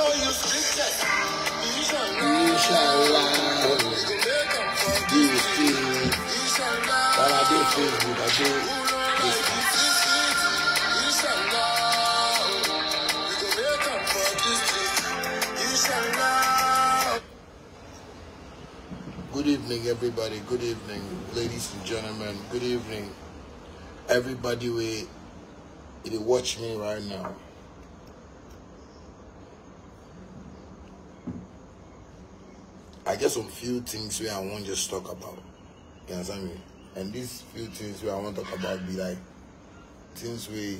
show you scripture. Inshallah. This thing. But I do Facebook, I do this. Good evening, everybody. Good evening, ladies and gentlemen. Good evening, everybody. We you watch me right now. I get some few things where I want to just talk about. You understand me? And these few things where I want to talk about be like things we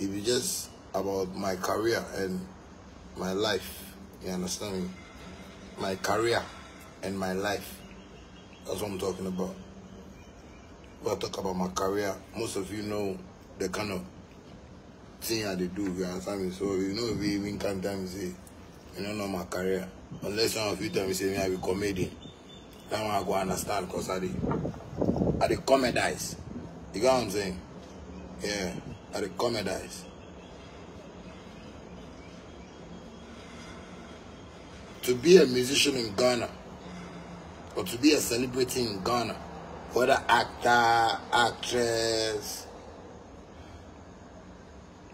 it be just about my career and my life. You understand me? My career and my life. That's what I'm talking about. When I talk about my career, most of you know the kind of thing I dey do, you understand me? So you know you even come time say, you don't know my career. Unless some of you tell me say me I be comedian. That one I go understand because I dey I dey comedize. You get what I'm saying? Yeah, I dey comedize. To be a musician in Ghana or to be a celebrity in Ghana, whether actor, actress,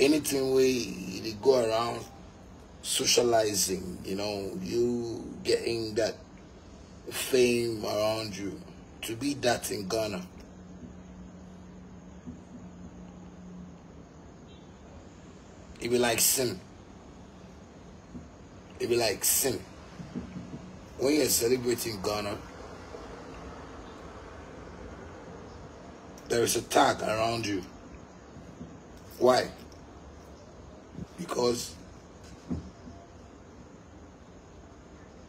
anything you go around socializing, you know, you getting that fame around you. To be that in Ghana. It be like sin. It be like sin. When you're celebrating Ghana, there is a tag around you. Why? Because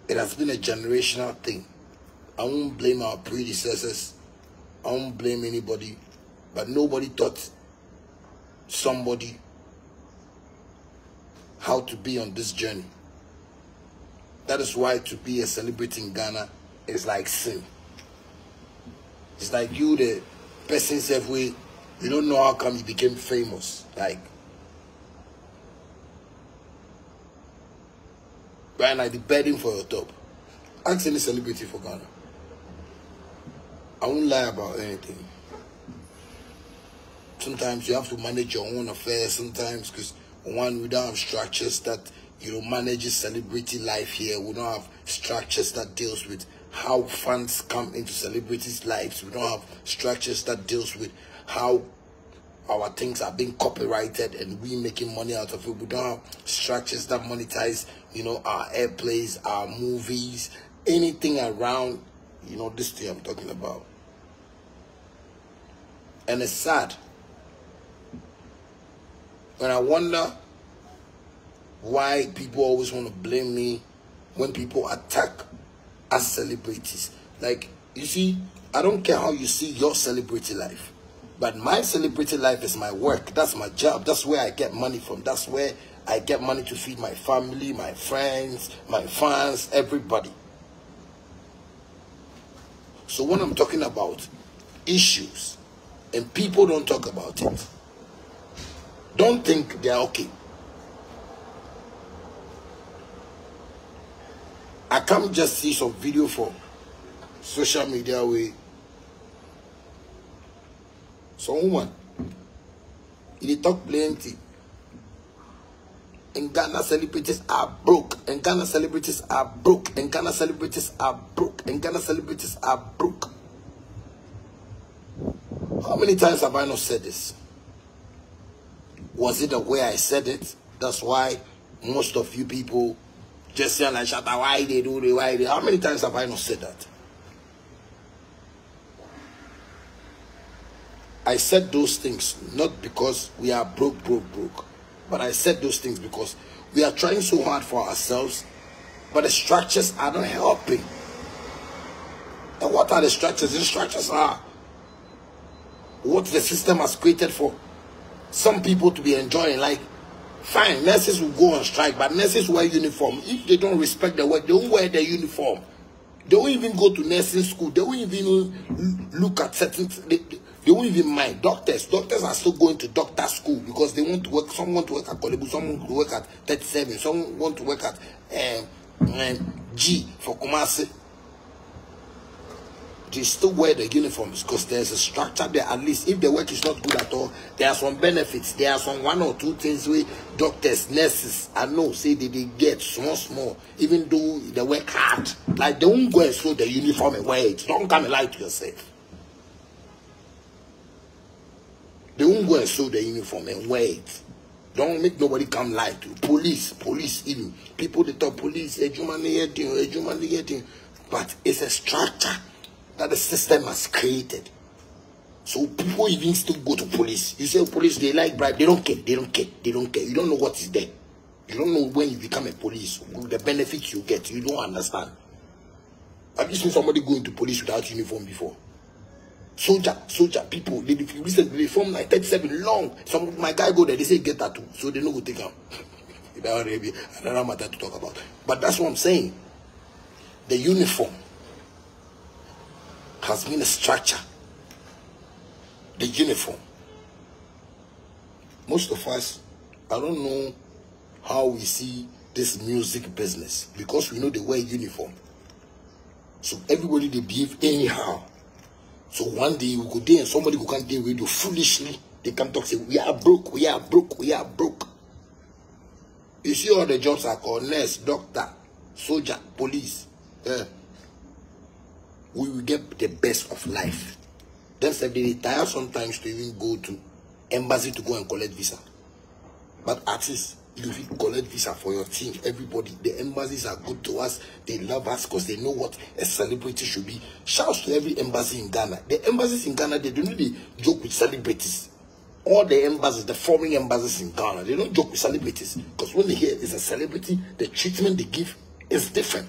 it has been a generational thing. I won't blame our predecessors. I won't blame anybody. But nobody taught somebody how to be on this journey. That is why to be a celebrity in Ghana is like sin. It's like you, the person self way, you don't know how come you became famous. Like, right now, the bedding for your top. Ask any celebrity for Ghana. I won't lie about anything. Sometimes you have to manage your own affairs. Sometimes, because one, we don't have structures that you know manages celebrity life here. We don't have structures that deals with how funds come into celebrities' lives. We don't have structures that deals with how our things are being copyrighted and we making money out of it. We don't have structures that monetize, you know, our airplays, our movies, anything around, you know, this thing I'm talking about. And it's sad. And I wonder why people always want to blame me when people attack us celebrities. Like, you see, I don't care how you see your celebrity life. But my celebrity life is my work. That's my job. That's where I get money from. That's where I get money to feed my family, my friends, my fans, everybody. So when I'm talking about issues and people don't talk about it, don't think they're okay. I can't just see some video from social media where some woman he talk plenty and Ghana celebrities are broke and Ghana celebrities are broke and Ghana celebrities are broke and Ghana celebrities are broke. How many times have I not said this? Was it the way I said it? That's why most of you people just saying like shut up, why they do it, why they how many times have I not said that? I said those things not because we are broke, broke, broke, but I said those things because we are trying so hard for ourselves, but the structures are not helping. And what are the structures? The structures are what the system has created for some people to be enjoying. Like, fine, nurses will go on strike, but nurses wear uniform. If they don't respect the work, they won't wear their uniform. They won't even go to nursing school. They won't even look at certain. They won't even mind. Doctors, doctors are still going to doctor school because they want to work. Some want to work at Korle Bu, some want to work at 37, some want to work at um, um, G for Kumasi. They still wear the uniforms because there's a structure there. At least if the work is not good at all, there are some benefits. There are some one or two things where doctors, nurses, I know, say that they get small, small, even though they work hard. Like they won't go and sew the uniform it. Don't come and lie to yourself. They won't go and sew the uniform and wear it. Don't make nobody come lie to you. Police, police even. People they talk police, a human getting, a human getting. But it's a structure that the system has created. So people even still go to police. You say police, they like bribe. They don't care. They don't care. They don't care. You don't know what is there. You don't know when you become a police, the benefits you get. You don't understand. Have you seen somebody go into police without uniform before? Soldier soldier people they you recently they form like 37 long. Some my guy go there they say get tattoo so they know go take am. That already another matter to talk about. But that's what i'm saying. The uniform has been a structure. The uniform. Most of us i don't know how we see this music business because we know they wear uniform. So everybody they behave anyhow so one day we go there and somebody go come there radio foolishly. They come talk say we are broke, we are broke, we are broke. You see all the jobs are called nurse, doctor, soldier, police. Yeah. We will get the best of life. Then say they retire sometimes to even go to embassy to go and collect visa. But artists, you will collect visa for your team, everybody. The embassies are good to us. They love us because they know what a celebrity should be. Shouts to every embassy in Ghana. The embassies in Ghana, they don't really joke with celebrities. All the embassies, the foreign embassies in Ghana, they don't joke with celebrities. Because when they hear it's a celebrity, the treatment they give is different.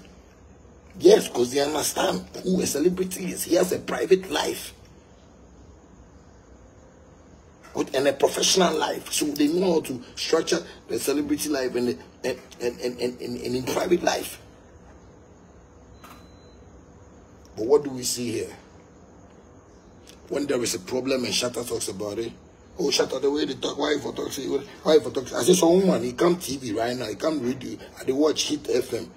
Yes, because they understand who a celebrity is. He has a private life with and a professional life. So they know how to structure the celebrity life and and, and, and, and, and in private life. But what do we see here? When there is a problem and Shatta talks about it, oh Shatta the way they talk, why for talk why for talk? I say someone he come TV right now, he come radio, I they watch Hit FM,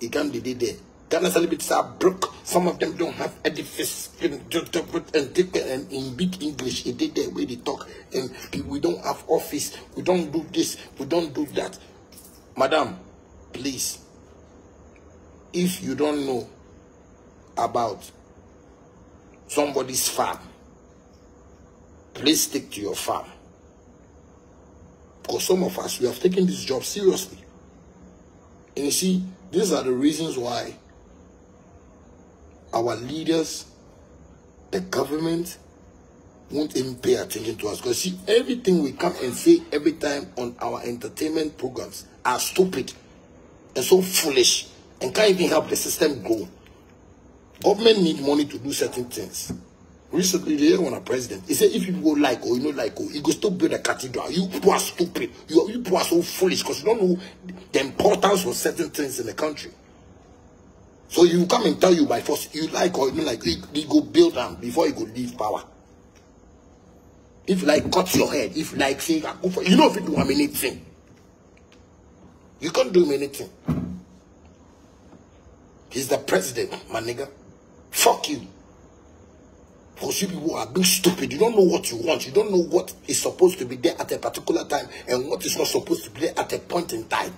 he come the day there. Ghana celebrities are broke. Some of them don't have edifice and, and um, in big English. It did the way they talk. And we don't have office. We don't do this. We don't do that. Madam, please. If you don't know about somebody's farm, please stick to your farm. Because some of us, we have taken this job seriously. And you see, these are the reasons why our leaders, the government, won't even pay attention to us. Because see, everything we come and say every time on our entertainment programs are stupid and so foolish and can't even help the system grow. Government need money to do certain things. Recently, they on a president. He said, if you go like or you know like or you go still build a cathedral. You people are stupid. You, you people are so foolish because you don't know the importance of certain things in the country. So you come and tell you by force, you like or you like, he, go build them before he go leave power. If like cut your head, if like say, ah, you know if you do anything. You can't do anything. He's the president, my nigga. Fuck you. Because you people are being stupid. You don't know what you want. You don't know what is supposed to be there at a particular time and what is not supposed to be there at a point in time.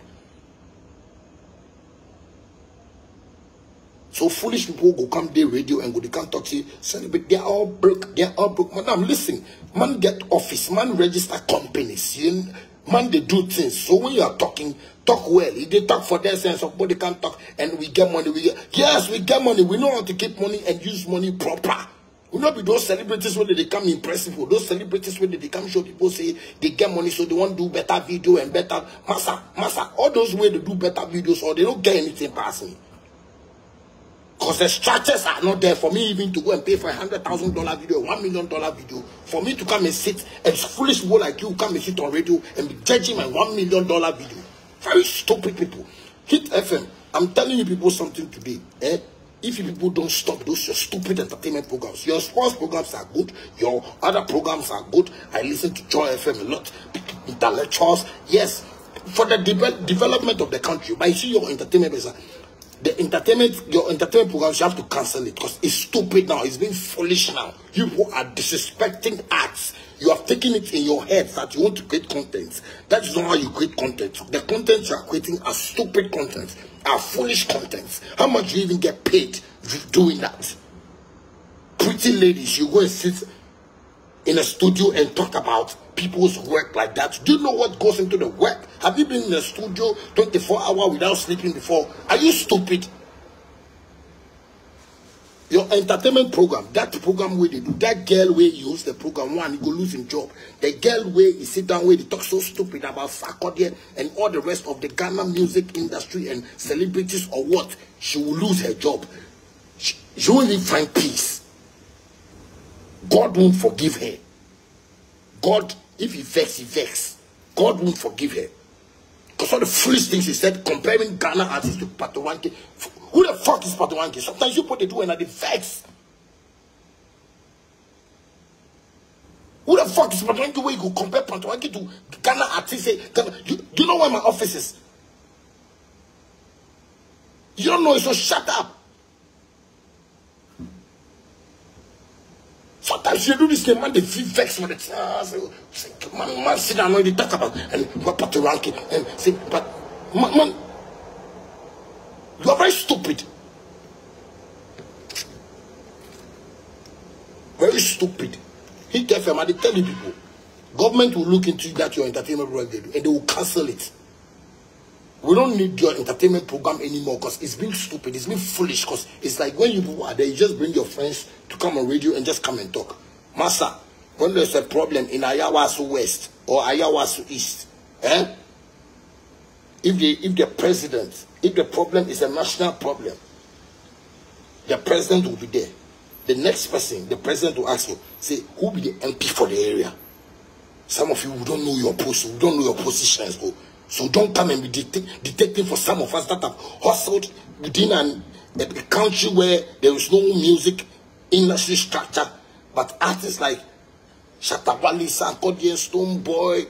So foolish people go come there radio and go they can't talk to you. Celebrate, they're all broke, they're all broke. Madam, listen, man get office, man register companies, you man they do things. So when you are talking, talk well. If they talk for their sense of body can't talk and we get money, we get yes, we get money. We know how to keep money and use money proper. We not be those celebrities when they come impressive. Those celebrities when they come show people say they get money so they want to do better video and better massa, massa. All those way they do better videos or they don't get anything past me. Because the structures are not there for me even to go and pay for a hundred thousand dollar video, one million dollar video, for me to come and sit and foolish people like you come and sit on radio and be judging my one million dollar video. Very stupid people. Hit FM. I'm telling you people something today. Eh? if you people don't stop those your stupid entertainment programs, your sports programs are good, your other programs are good. I listen to Joy FM a lot, intellectuals, yes, for the de development of the country. But you see your entertainment is the entertainment, your entertainment programs, you have to cancel it because it's stupid now. It's being foolish now. You who are disrespecting arts. You have taken it in your head that you want to create content. That is not how you create content. The content you are creating are stupid content, are foolish content. How much do you even get paid for doing that? Pretty ladies, you go and sit in a studio and talk about people's work like that. Do you know what goes into the work? Have you been in a studio 24 hours without sleeping before? Are you stupid? Your entertainment program, that program where they do, that girl where you use the program, one, you go lose his job. The girl where you sit down where they talk so stupid about Sarkodie and all the rest of the Ghana music industry and celebrities or what, she will lose her job. She, she won't even find peace. God won't forgive her. God, if he vex, he vex. God won't forgive her. Because all the foolish things he said, comparing Ghana artists to Patoranking. Who the fuck is Patoranking? Sometimes you put it and they vex. Who the fuck is Patoranking where you go compare Patoranking to Ghana artists? Say, Ghana, you, you know where my office is? You don't know, so shut up. Sometimes you do this thing, man, they feel vexed it. Uh, so, man, man, sit down they talk about and what Patoranking and say, but man, man, you are very stupid. Very stupid. He tell them, they tell the people, government will look into that your entertainment program and they will cancel it. We don't need your entertainment program anymore because it's been stupid, it's been foolish. Because it's like when you are there, you just bring your friends come on radio and just come and talk. Massa, when there's a problem in Ayawaso West or Ayawaso East, eh? If the if the president, if the problem is a national problem, the president will be there. The next person, the president will ask you, say, who be the MP for the area? Some of you who don't know your post, you don't know your positions. Oh. So don't come and be detect detecting for some of us that have hustled within an, a country where there is no music industry structure, but artists like Shatabali, Sarkodie, Stonebwoy,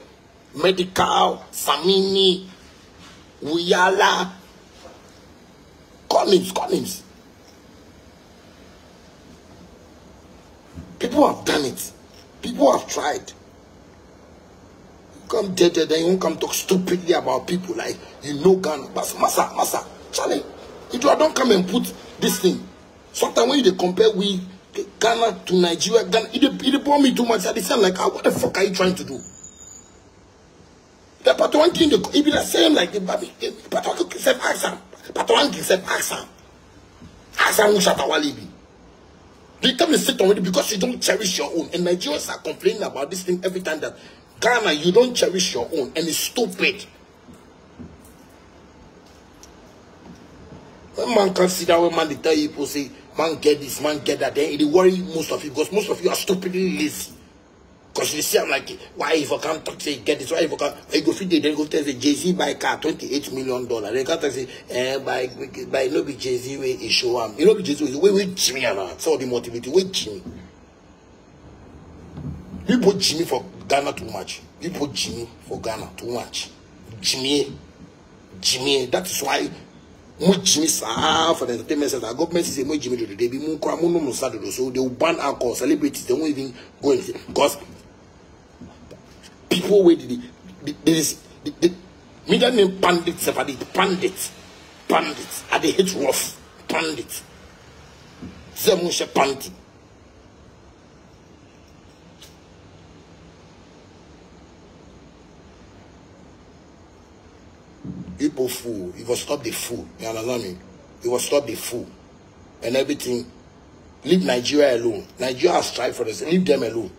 Medical, Samini, Wuyala, Collins, Collins. People have done it. People have tried come dead, then you won't come talk stupidly about people like you know Ghana. But massa, massa, Charlie, if you don't come and put this thing. Sometimes when you compare we Ghana to Nigeria, Ghana, it, it, bore me too much. I sound like, ah, what the fuck are you trying to do? The Patoranking, it be the same like the baby. Said, him. Patoranking said, ask him. Ask him who Shatawali be. They come and sit it because you don't cherish your own. And Nigerians are complaining about this thing every time that Ghana, you don't cherish your own, and it's stupid. When man down, when man they tell people say, man get this, man get that, then it worry most of you because most of you are stupidly lazy. Because you see, I'm like, why if I can't talk, say, get this, why if I can't, I go feed then go tell say, Jay-Z buy car, $28 million. They can't say, eh, buy, buy, no be Jay-Z, way, he show am. You know, be Jay-Z, wait, wait, Jimmy, and that's all the motivate, wait, Jimmy. You put Jimmy for Ghana too much. You put Jimmy for Ghana too much. Jimmy, Jimmy. That is why mo jimi saa for the entertainment sector government say mo jimi dodo dey be mo kura mo no so they will ban alcohol. Celebrities they won't even go anything because people wey dey dey dey dey media name pandit sef i dey pandit pandit i dey hate rough pandit sef mo n ṣe pandit People fool. He will stop the fool. You understand me? He will stop the fool. And everything. Leave Nigeria alone. Nigeria has tried for this. Leave them alone.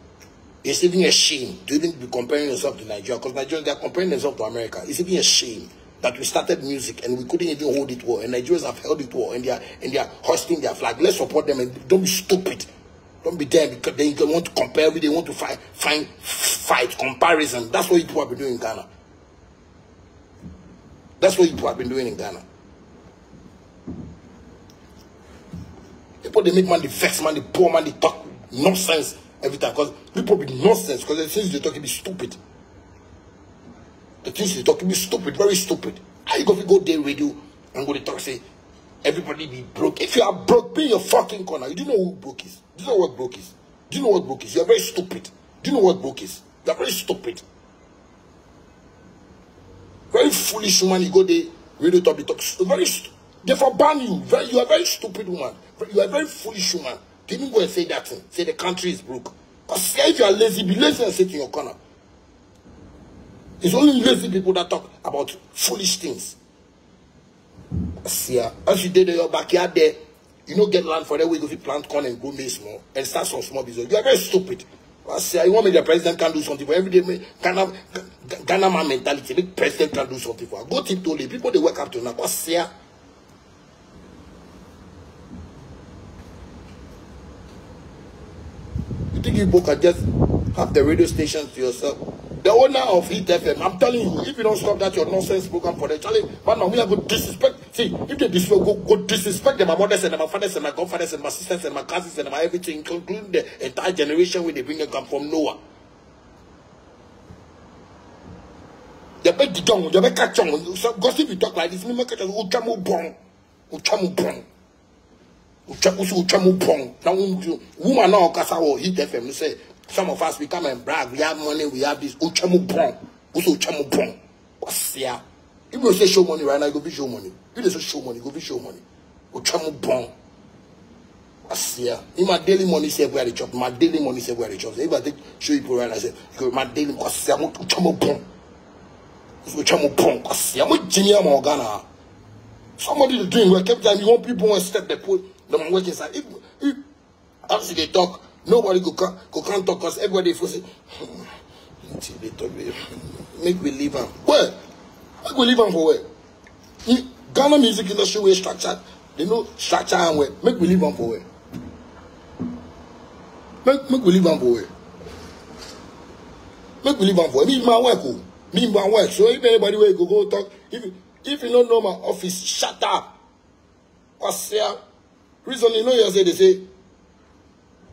It's even a shame to even be comparing yourself to Nigeria. Because Nigerians, they are comparing themselves to America. It's even a shame that we started music and we couldn't even hold it well. And Nigerians have held it well. And they are, and they are hoisting their flag. Let's support them and don't be stupid. Don't be there because they want to compare. They want to find, find, fight, comparison. That's what people have been doing in Ghana. That's what people have been doing in Ghana. People they make money, vex money, poor man, they talk nonsense every time. Because people be nonsense because the things they talk be stupid. The things they talk be stupid, very stupid. How you go to go there radio and go to talk say everybody be broke? If you are broke, be in your fucking corner. You do know who broke is. Do you know what broke is? Do you know what broke is? You're very stupid. Do you know what broke is? You're very stupid. Very foolish woman. You go there, radio talk, talk. Very, therefore ban you. Very, you are very stupid woman. You are very foolish woman. Didn't go and say that thing. Say the country is broke. Because if you are lazy, be lazy and sit in your corner. It's only lazy people that talk about foolish things. See, as you did in your backyard there, you know, get land for that way, go plant corn and grow maize more and start some small business. You are very stupid. You want me the president can do something for every day. Ghana, Ghana man mentality, the president can do something for. Go to people they wake up to now. What's say? You think you book can just have the radio station to yourself? The owner of Heat FM, I'm telling you, if you don't stop that your nonsense program for the Charlie, man, we are going to disrespect. See, if they disrespect, go, go disrespect them, my mothers and my fathers and my godfathers and my sisters and my cousins and my everything, including the entire generation where they bring them from Noah. You better you better catch on. So, gossip, you talk like this, me make it as otwa wo so otwa mu pɔn na wo woman na ɔkasa wɔ hit fm sɛ some of us we come and brag. We have money we have this. Otwa mu pɔn wo so mu pɔn ɔsia if you say show money right now you go fit show money. If you say show money you go fit show money. Otwa mu pɔn ɔsia if my daily money sef wey i dey chop my daily money sef wey i dey chop if i take show you people right now sef my daily ɔsia otwa mu pɔn otwa mu pɔn ɔsia mo jini ama ɔga na somebody dey drink well. Kept time you want people wan step the pole them work inside. If, if obviously they talk. Nobody go come, go come talk us. Everybody for say, they talk, make we leave them. Where? Make we leave them for where? In Ghana music industry way structured. They know structure and where. Make we leave them for where? Make, make we leave them for where? Make we leave them for where? Me, my work, oh. Me, my work. So if anybody where go go talk, if, if you don't know my office, shut up. What's there? Reason you know say, they say,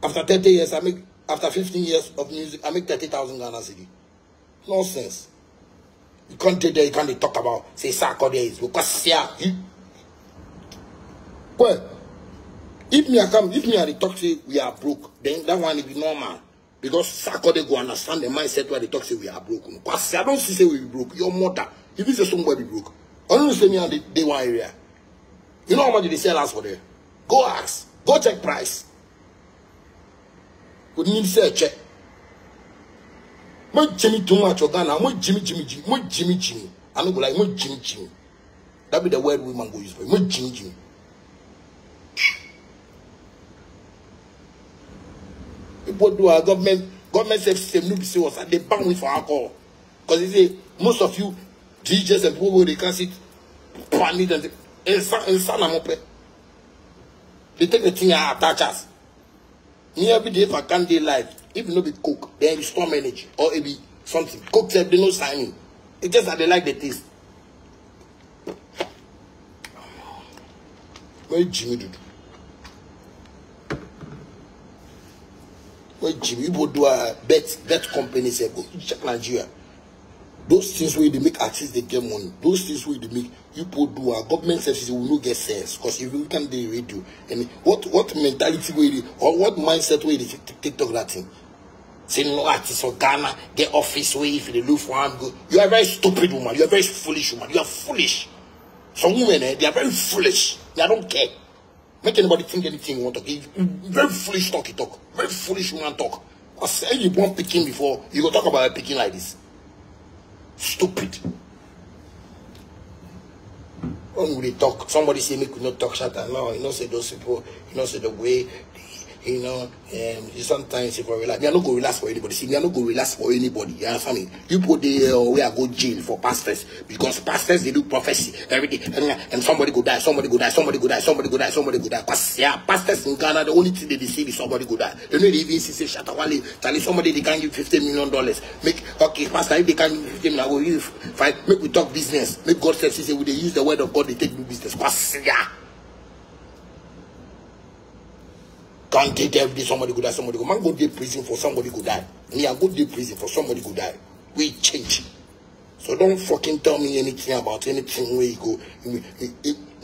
After 30 years, I make, after 15 years of music, I make 30,000 Ghana city. Nonsense. You can't take there, you can't talk about, say, Sarko is, because, yeah, you, well, if me I come, if me I talk say we are broke, then that one will be normal. Because Sarko they go understand the mindset where they talk say we are broke. Because I don't see say we broke. Your mother, if you say somebody broke, I don't say me on the day one area. You know how much they sell us for there? Go ask. Go check price. Onim sɛ ɛkyɛ mo gyimi too much ghana mo gyimi gyimi gyimi mo gyimi gyimi ano go like mo gyimi gyimi that be the word we man go use for it mo gyimi gyimi people do our government government say system no be say was they ban we for alcohol. Because they say most of you DJs and people wey dey can sit panic and nsa nsa na mo pɛ they take the thing and attach us. Me every day if I can't do life, if no be coke, then it's storm energy or it be something. Coke said they no signing. It's just that they like the taste. Where Jimmy do? Where Jimmy? You do a bet bet company say go check Nigeria. Those things where they make artists they get money. Those things where they make people do our government services will not get sense because if you can do radio and what what mentality way they, or what mindset way they take talk that thing. Say no artist or Ghana get office way if they look for him go. You are a very stupid woman. You are a very foolish woman. You are foolish. Some women eh, they are very foolish. They don't care. Make anybody think anything you want to talk. Very foolish talk you talk. Very foolish woman talk. I say you born picking before you go talk about picking like this stupid. When we talk, somebody say me could not talk shut No, you know, say those people, you know, say the way, you know, um, sometimes if I relax, me I not go relax for anybody. See, me I not go relax for anybody. You understand me? You put the uh, where I go jail for pastors because pastors they do prophecy every day, and, and somebody go die, somebody go die, somebody go die, somebody go die, somebody go die. Cause yeah, pastors in Ghana the only thing they deceive is somebody go die. They know they even say Shatta Wale, tell somebody they can give fifteen million dollars. Make okay, pastor if they can give fifty million, I will give five. Make we talk business. Make God says say we they use the word of God they take do business. Cause yeah. Take every day somebody go die, somebody go. Man go to prison for somebody go die. Me, I go to prison for somebody go die. We change. So don't fucking tell me anything about anything where you go. Me,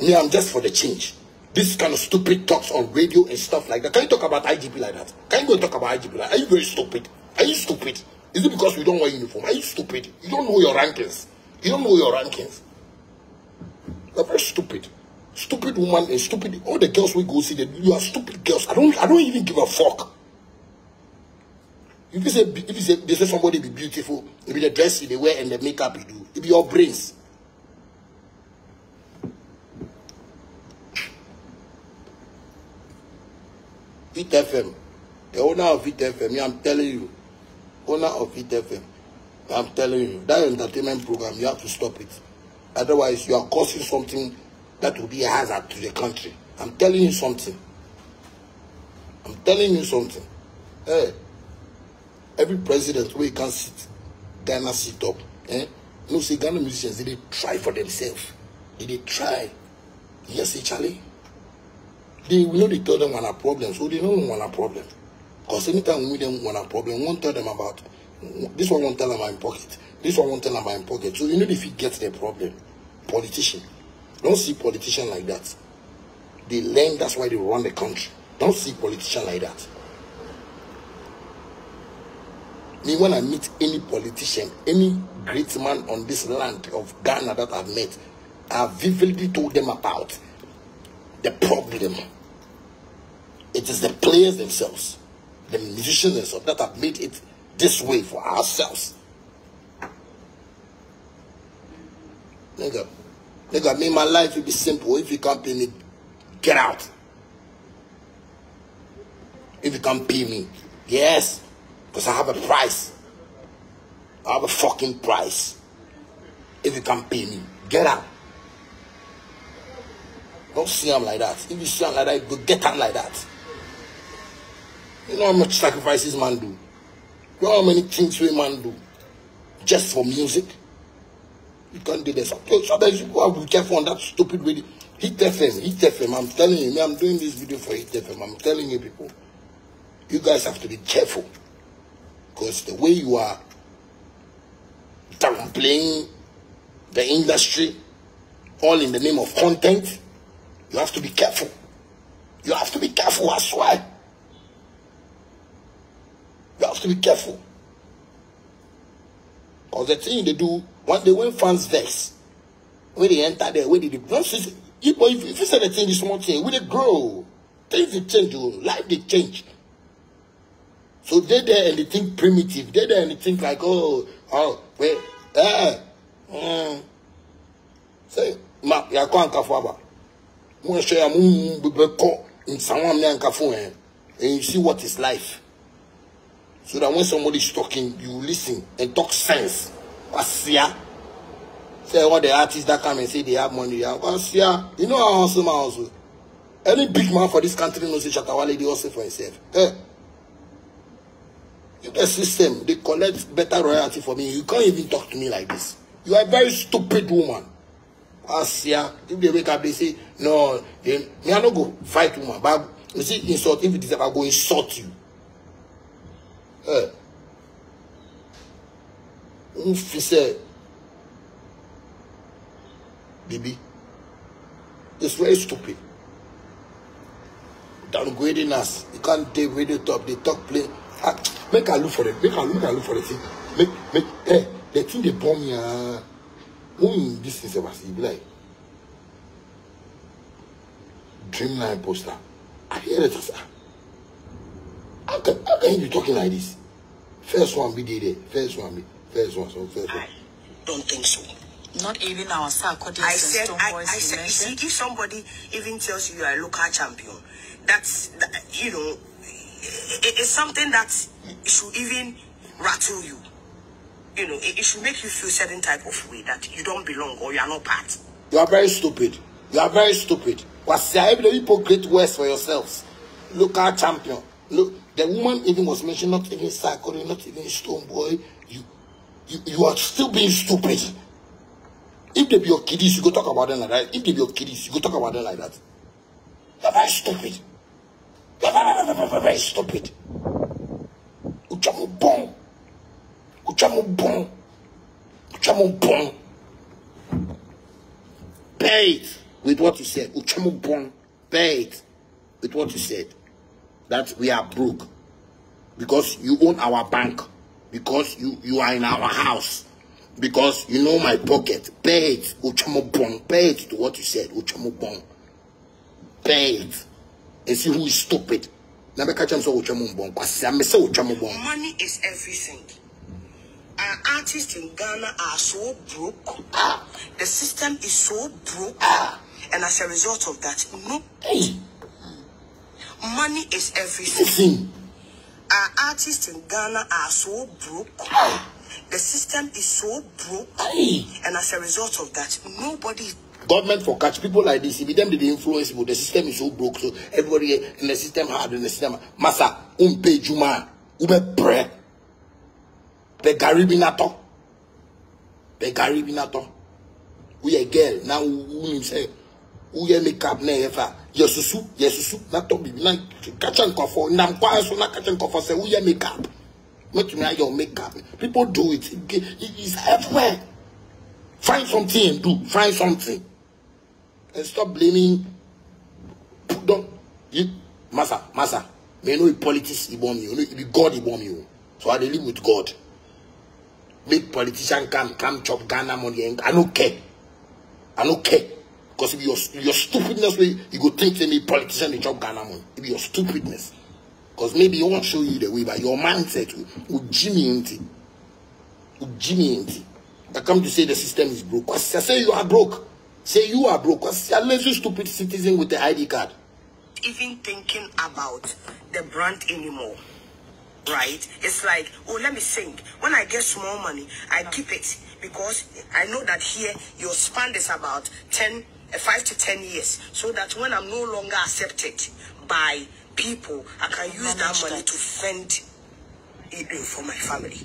me, I'm just for the change. This kind of stupid talks on radio and stuff like that. Can you talk about IGP like that? Can you go talk about IGP like that? Are you very stupid? Are you stupid? Is it because we don't wear uniform? Are you stupid? You don't know your rankings. You don't know your rankings. You're very stupid. Stupid woman and stupid all the girls we go see them, you are stupid girls. I don't I don't even give a fuck. If you say if you say they say somebody be beautiful, it be the dress they wear and the makeup you do, it be your brains. Vit FM, the owner of Vit FM, I'm telling you, owner of Vit FM, I'm telling you, that entertainment program, you have to stop it. Otherwise, you are causing something that will be a hazard to the country. I'm telling you something. I'm telling you something. Hey, every president where he can sit, Ghana sit up. Eh? No, see, Ghana musicians, they, they try for themselves. They, they try. Yes, Charlie. They we know they tell them one a problem, so they don't want a problem. Because anytime we them want a problem, won't tell them about this one won't tell them I'm in pocket. This one won't tell them I'm in pocket. So you know if he gets the problem, politician. Don't see politician like that. They learn that's why they run the country. Don't see politician like that. Me, when I meet any politician, any great man on this land of Ghana that I've met, I vividly told them about the problem. It is the players themselves, the musicians themselves that have made it this way for ourselves. Nigga, make my life will be simple. If you can't pay me, get out. If you can't pay me, yes, because I have a price. I have a fucking price. If you can't pay me, get out. Don't see him like that. If you see him like that, go get him like that. You know how much sacrifices man do. You know how many things we man do just for music. You can't do this. So sometimes you have to be careful on that stupid video. Hit FM, hit FM. I'm telling you, I'm doing this video for Hit FM. I'm telling you people, you guys have to be careful. Because the way you are downplaying the industry, all in the name of content, you have to be careful. You have to be careful, I swear. You have to be careful. Because the thing they do, when they when fans vex, when they enter there, when they once if, if, if you say the thing is small thing, when they grow, things they change, oh, life they change. So they there and they think primitive. They there and they think like, oh, oh, wait, eh, mm. Say, ma, ya kwa nkafo aba. Mo share ya mu bebeko in someone me nkafo eh. And you see what is life. So that when somebody is talking, you listen and talk sense. Wasia. Say all the artists that come and say they have money. Wasia. You know how awesome also. Any big man for this country knows Chatawale, they also for himself. Eh. The system, they collect better royalty for me. You can't even talk to me like this. You are a very stupid woman. Asia, if they wake up, they say, no, they, me, I don't go fight woman. But you see, insult, if it is about go insult you. Eh. Um fils baby. It's very stupid. Downgrading us. You can't take radio top, they talk play. Ah, make a look for it. Make a look, a look for the thing. Make, make, eh, the thing they bomb me, uh, when this is about, you be like, Dreamline poster. I hear it, sir. How can, how can you be talking like this? First one be there. First one be. First one. So first one. I don't think so. Not even our Sarkodie I said, I, I said, you see, if somebody even tells you you are a local champion, that's, that, you know, it, it's something that should even rattle you. You know, it, it should make you feel certain type of way that you don't belong or you are not part. You are very stupid. You are very stupid. What's the hypocrite words for yourselves? Local champion. Look, the woman even was mentioned, not even Sarkodie, not even Stone Boy. You, you, you are still being stupid. If they be your kiddies, you go talk about them like that. If they be your kiddies, you go talk about them like that. You're very stupid. Very stupid. Uchamu bon. Uchamu bon. Uchamu bon. Pay it with what you said. Bon. Pay it with what you said. That we are broke. Because you own our bank. Because you, you are in our house. Because you know my pocket. Pay it. Uchamu bon. Pay it to what you said. Uchamu bon. Pay it. And see who is stupid. Na kyɛm sɛ wotwa mu mbɔn kwasi mu bɔn Money is everything. Our artists in Ghana are so broke. The system is so broke. And as a result of that, no hey money is everything. Our artists in Ghana are so broke. The system is so broke. And as a result of that, nobody government for catch people like this if them dey influence people the system is so broke so everybody in the system hard in the system masa umpe juma ube bre bɛ gari bi natɔ bɛ gari bi natɔ woyɛ girl na wonim sɛ woyɛ makeup na fa yɛ susu yɛ susu natɔ bibi na kakyɛ nkɔfɔ nam kwan so na kakyɛ nkɔfɔ sɛ woyɛ makeup. Mɛtumi ayɛ o makeup. People do it. It is everywhere. Find something and do. Find something. And stop blaming. Don't you massa massa may no be politics e born you. No be god e born you. So i dey live with god. Make politician come come chop ghana money i no care. I no care because if your your stupidness wey you go think say make politician dey chop ghana money. Be your stupidness. Because maybe he wan show you the way but your mindset go jimmy nti go jimmy nti i come to say the system is broke. I say you are broke. Say you are broke. You are lazy stupid citizen with the id card. Even thinking about the brand anymore. Right? It's like, oh, let me sing. When I get small money, I keep it. Because I know that here your span is about 10, 5 to 10 years. So that when I'm no longer accepted by people, I can use that money that. to fend it for my family.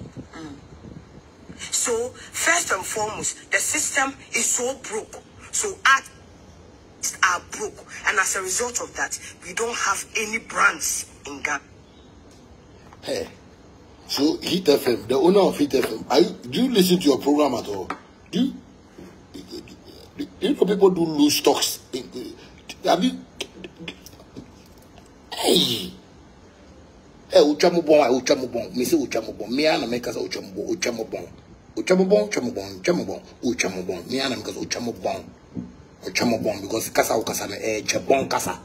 So, first and foremost, the system is so broke. So, artists are broke. And as a result of that, we don't have any brands in Ghana. Hey, so Hit FM, the owner of Hit FM, are you, do you listen to your program at all? Do you, you know people do lose stocks? Have you? Hey, hey, uchamu bon, hey, uchamu bon. Me say uchamu bon. Me ana kasa uchamu bon, uchamu bon, bon, uchamu bon, bon, bon. Me ana uchamu bon, uchamu bon because kasa ukasa me eh chebon kasa,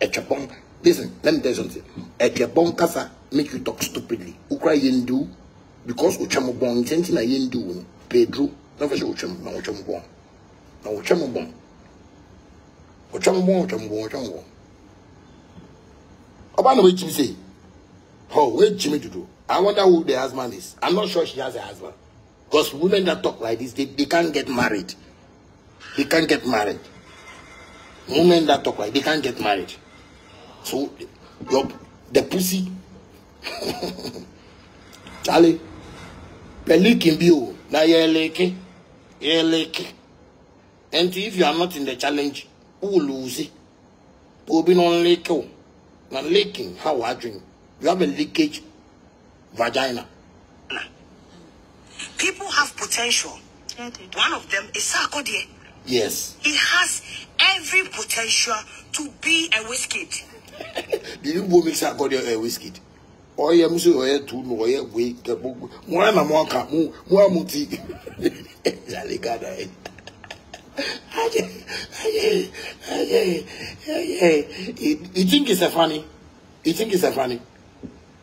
eh chebon. Listen, let me tell you something. Eh chebon kasa make you talk stupidly. Ukra yendu because uchamu bon. Intenti na yendu. Pedro, na uchamu na uchamu bon, na uchamu bon, uchamu bon, uchamu bon, uchamu bon. Obana wait Jimmy say. Oh, wait Jimmy to do. I wonder who the husband is. I'm not sure she has a husband. Because women that talk like this, they, they can't get married. They can't get married. Women that talk like they can't get married. So your the pussy Charlie Pelikin bio na yeleke yeleke And if you are not in the challenge, who will lose it? Who will be non leaking? Not leaking. How are you? You have a leakage vagina. People have potential. Yeah, One of them is Sarkodie. Yes. He has every potential to be a whiskey. Did you go mix Sarkodie a whiskey? Or you must say, too, no, you wait. More and more, more, more, more, more, more, more, more, you think it's a funny you think it's a funny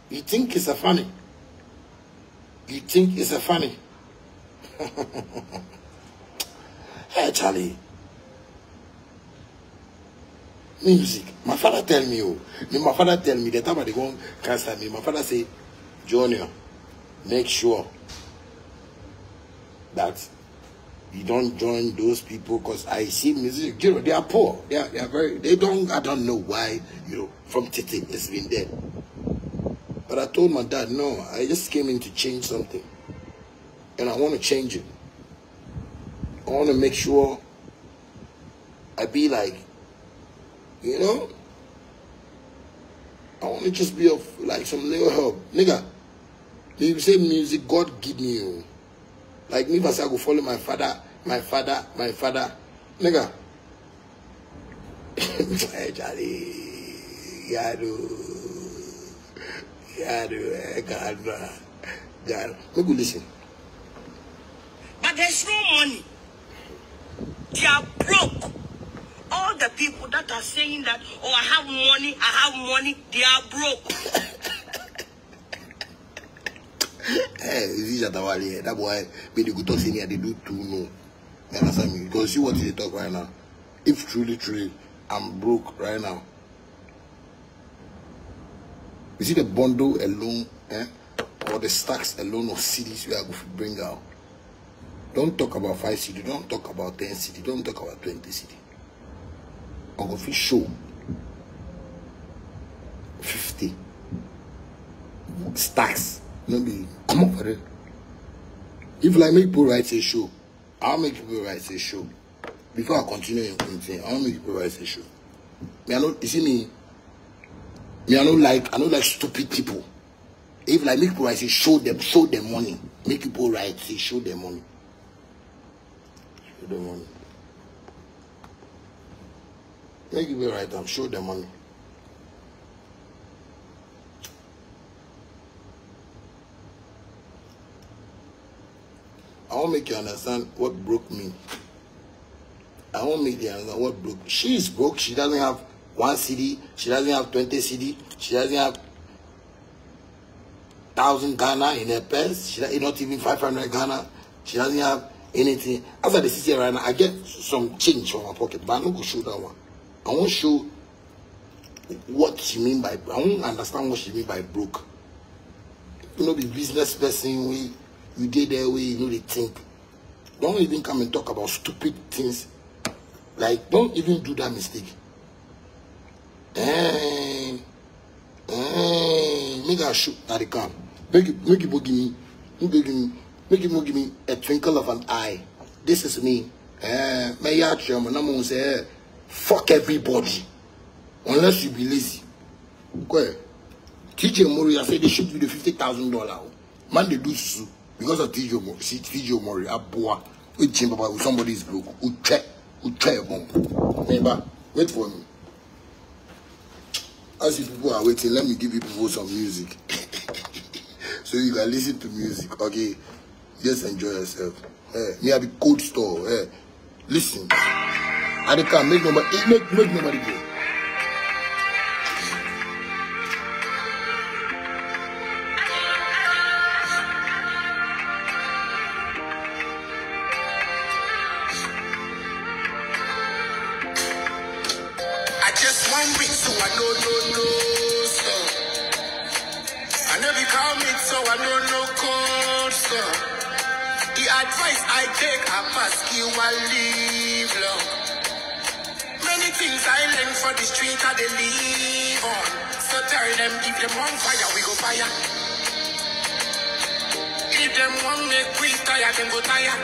you think it's a funny you think it's a funny hey Charlie. music. My father tell me, oh, my father tell me the time I go cancer me. My father say, Junior, make sure that you don't join those people because I see music. You know, they are poor. They are, they are very. They don't. I don't know why. You know, from Titi, it's been there. But I told my dad, no, I just came in to change something, and I want to change it. I want to make sure I be like you know I want to just be of like some little help. Nigga, you say music, God give me you. Like me, if I go follow my father, my father, my father, nigga. Charlie, yadu, yadu, God, God. You listen. But there's no money. They are broke. All the people that are saying that, oh, I have money, I have money, they are broke. Hey, this is Atawali. That boy, be the good talk saying they do too no. You understand me? Because see what they talk right now. If truly, truly, I'm broke right now. You see the bundle alone, eh? Or the stacks alone of cities we are going to bring out. Don't talk about 5 city, don't talk about 10 city, don't talk about 20 city. I'm going to show 50 stacks. No be come up for it. If like make people write a show, I'll make people write a show. Before I continue in I'll make people write a show. Me, I know you see me. Me, I don't like I don't like stupid people. If like make people write a show them, show them money. Make people write say show them money. Show them money. Make people write them, show them money. I won't make you understand what broke me. I won't make you understand what broke. She is broke. She doesn't have one cedi. She doesn't have 20 cedi. She doesn't have thousand Ghana in her purse. She not even 500 Ghana. She doesn't have anything. After the city right now, I get some change from my pocket, but I'm not going to show that one. I won't show what she mean by, I won't understand what she mean by broke. You know, the business person, we you did that way, you know they think. Don't even come and talk about stupid things. Like, don't even do that mistake. Eh, eh, make a shoot at the car. Make it, make it give me, make it give me, make it give me a twinkle of an eye. This is me. Eh, I tell you, I'm gonna say, fuck everybody. Unless you be lazy. Ahead. TJ Mori, I said they should be the fifty thousand dollar. Man, they do sue because of TJ Mori. See, TJ Mori, a boy, we change about somebody is broke. Check a bomb. Neighbor, wait for me. As you people are waiting, let me give you people some music. so you can listen to music, okay? Just enjoy yourself. Hey, me have a cold store. Hey, listen. I can't make nobody, make, make nobody go. For the street, I they live on. So tell them, if them on fire, we go fire. If them want make we tire, them go tire.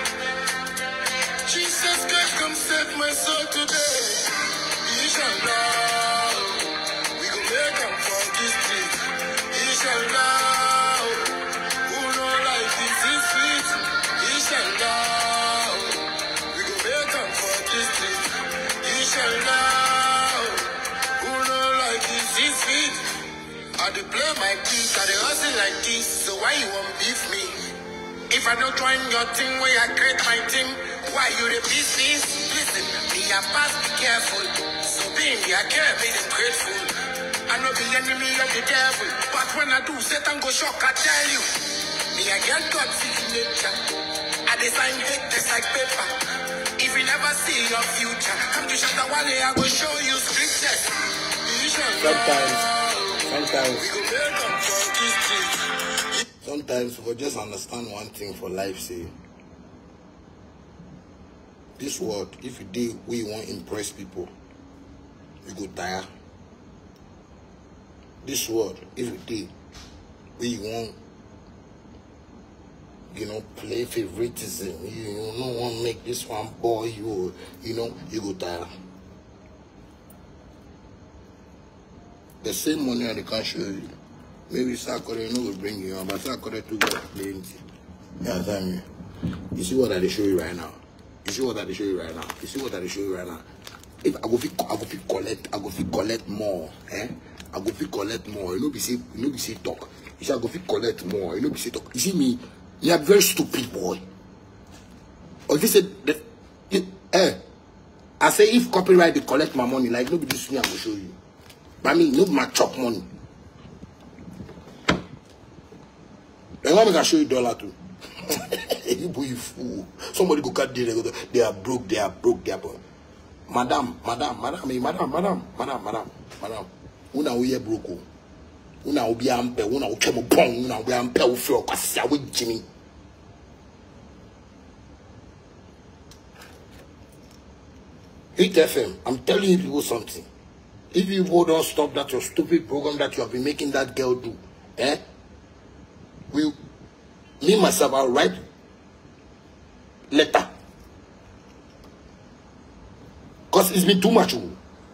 Jesus Christ, come save my soul today. Inshallah, we gon' make them from this street. Inshallah, play my beat, I dey hustle like this, so why you want beef me? If I don't join your thing where I create my team, why you the business? Listen, me a pass, be careful. So being me, I care, be grateful. I know the enemy of the devil, but when I do, Satan go shock, I tell you. Me, I get God's signature. I design hate just like paper. If you never see your future, come to Shatta Wale, I go show you scriptures. Sometimes, sometimes. Sometimes we just understand one thing for life, say. This world, if you do we want impress people, you go tire. This world, if you do we want, you know, play favoritism, you, you want to make this one boy, you, you know, you go tire. The same money I can't show you. Maybe Sakore no will bring you on, but Sakore too got plenty. You understand me? You see what I show you right now? You see what I show you right now? You see what I show you right now? If I go fit, I go fit collect, I go fit collect more, eh? I go fit collect more. You know, be say, you know, be say talk. You see, I go fit collect more. You know, be say talk. You see me? You are very stupid boy. Or if you say, you, eh? I say if copyright they collect my money, like nobody this me, I will show you. But I mean, no my chop money. Then why make I show you dollar too? you boy you fool. Somebody go cut there, they are broke, they are broke, they are broke. Madam, madam, madam, madam, madam, madam, madam, madam. Una uye broke. Una ubi ampe, una uche mo pong, una ubi ampe ufe o kasi awe Jimmy. Hit FM, I'm telling you people something. If you people don't stop that your stupid program that you have been making that girl do, eh? We, me myself, I'll write letter. Because it's been too much, oh.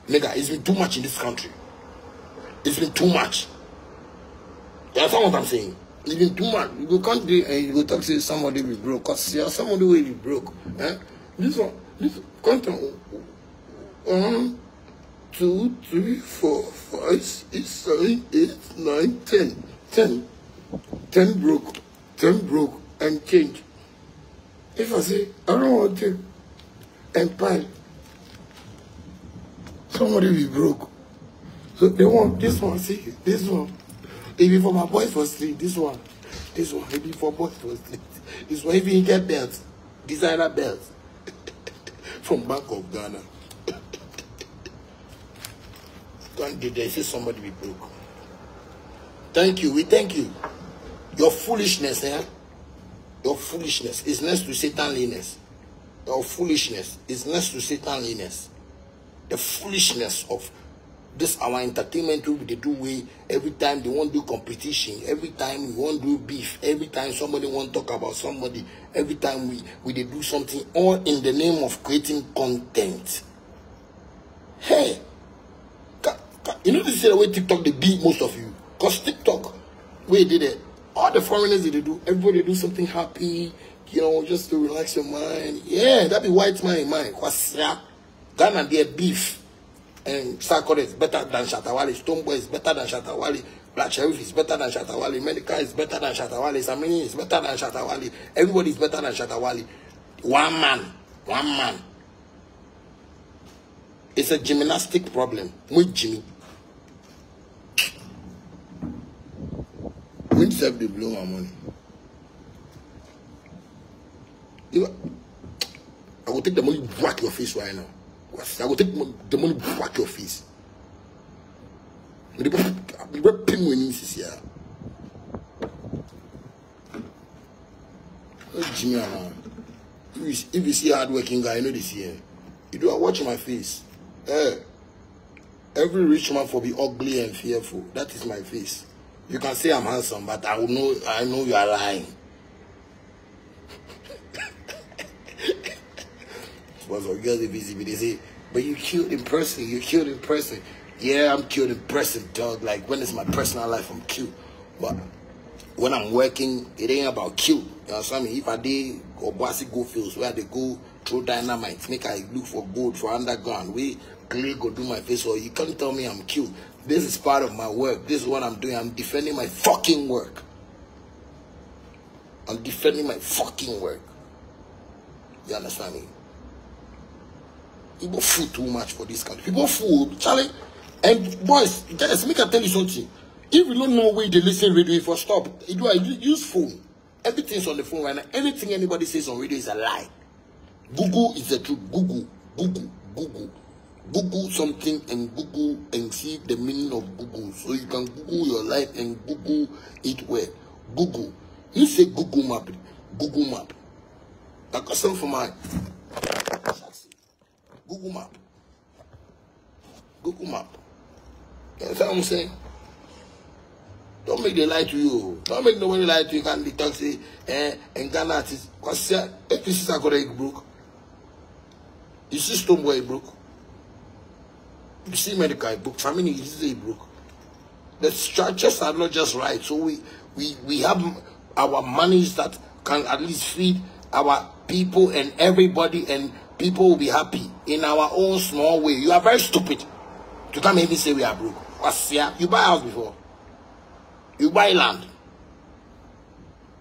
nigga. It's been too much in this country. It's been too much. You understand what I'm saying? It's been too much. You go country and you go talk to somebody be broke. Because yeah, somebody will be broke. Eh? This one, this content. One, two, three, four, five, six, seven, eight, nine, ten. Ten. Ten broke. Ten broke and change. If I say, I don't want to and pile, somebody be broke. So they want this one, see, this one. It for my boys for street, this one. This one, maybe for boys for street. This one, if you get belts, designer belts from Bank of Ghana. Don't do they say somebody be broke. Thank you, we thank you. Your foolishness, eh? Your foolishness is next to Satanliness. Your foolishness is next to Satanliness. The foolishness of this our entertainment group they do way every time they want to do competition, every time we want to do beef, every time somebody want to talk about somebody, every time we, we they do something all in the name of creating content. Hey, you know this is the way TikTok they beat most of you. Cause TikTok, they did it, all the foreigners they do, everybody do something happy, you know, just to relax your mind. Yeah, that be white man in mind. Ghana their beef and Sarkodie is better than Shatawali, Stonebwoy is better than Shatta Wale, Black Sherif is better than Shatawali, Medikal is better than Shatta Wale, Samini is better than Shatta Wale, everybody is better than Shatta Wale. One man, one man. It's a gymnastic problem with Jimmy. When self they blow my money. You, I will take the money, whack your face right now. I will take the money, whack your face. The pin when this here. Jimmy, uh, if you, if you see a hardworking guy, you know this here. You do, watch my face. Eh, every rich man for be ugly and fearful. That is my face. You can say I'm handsome, but I know. I know you are lying. For girls, they visit they say, but you cute in person, you cute in person. Yeah, I'm cute in person, dog. Like when it's my personal life, I'm cute. But when I'm working, it ain't about cute. You understand me? If I did or bossy go fields where they go throw dynamite, make I look for gold for underground, we clay go do my face, or you can't tell me I'm cute. This is part of my work. This is what I'm doing. I'm defending my fucking work. I'm defending my fucking work. You understand me? People fool too much for this country. People fool, Charlie. And boys, make I tell you something. If you don't know where they listen radio, if you stop, you do I use phone. Everything's on the phone right now. Anything anybody says on radio is a lie. Google is the truth. Google, Google, Google. Google something and Google and see the meaning of Google. So you can Google your life and Google it where. Google. You say Google map. Google map. I said for my Google map. Google map. You understand what I'm saying? Don't make them lie to you. Don't make nobody lie to you. Can't be say, eh, and Ghana artist. Because if this is a correct broke, you see Stoneboy broke. See Medikal broke. Family is a broke. The structures are not just right. So we we we have our monies that can at least feed our people and everybody, and people will be happy in our own small way. You are very stupid to come and say we are broke. What's here? You buy house before. You buy land.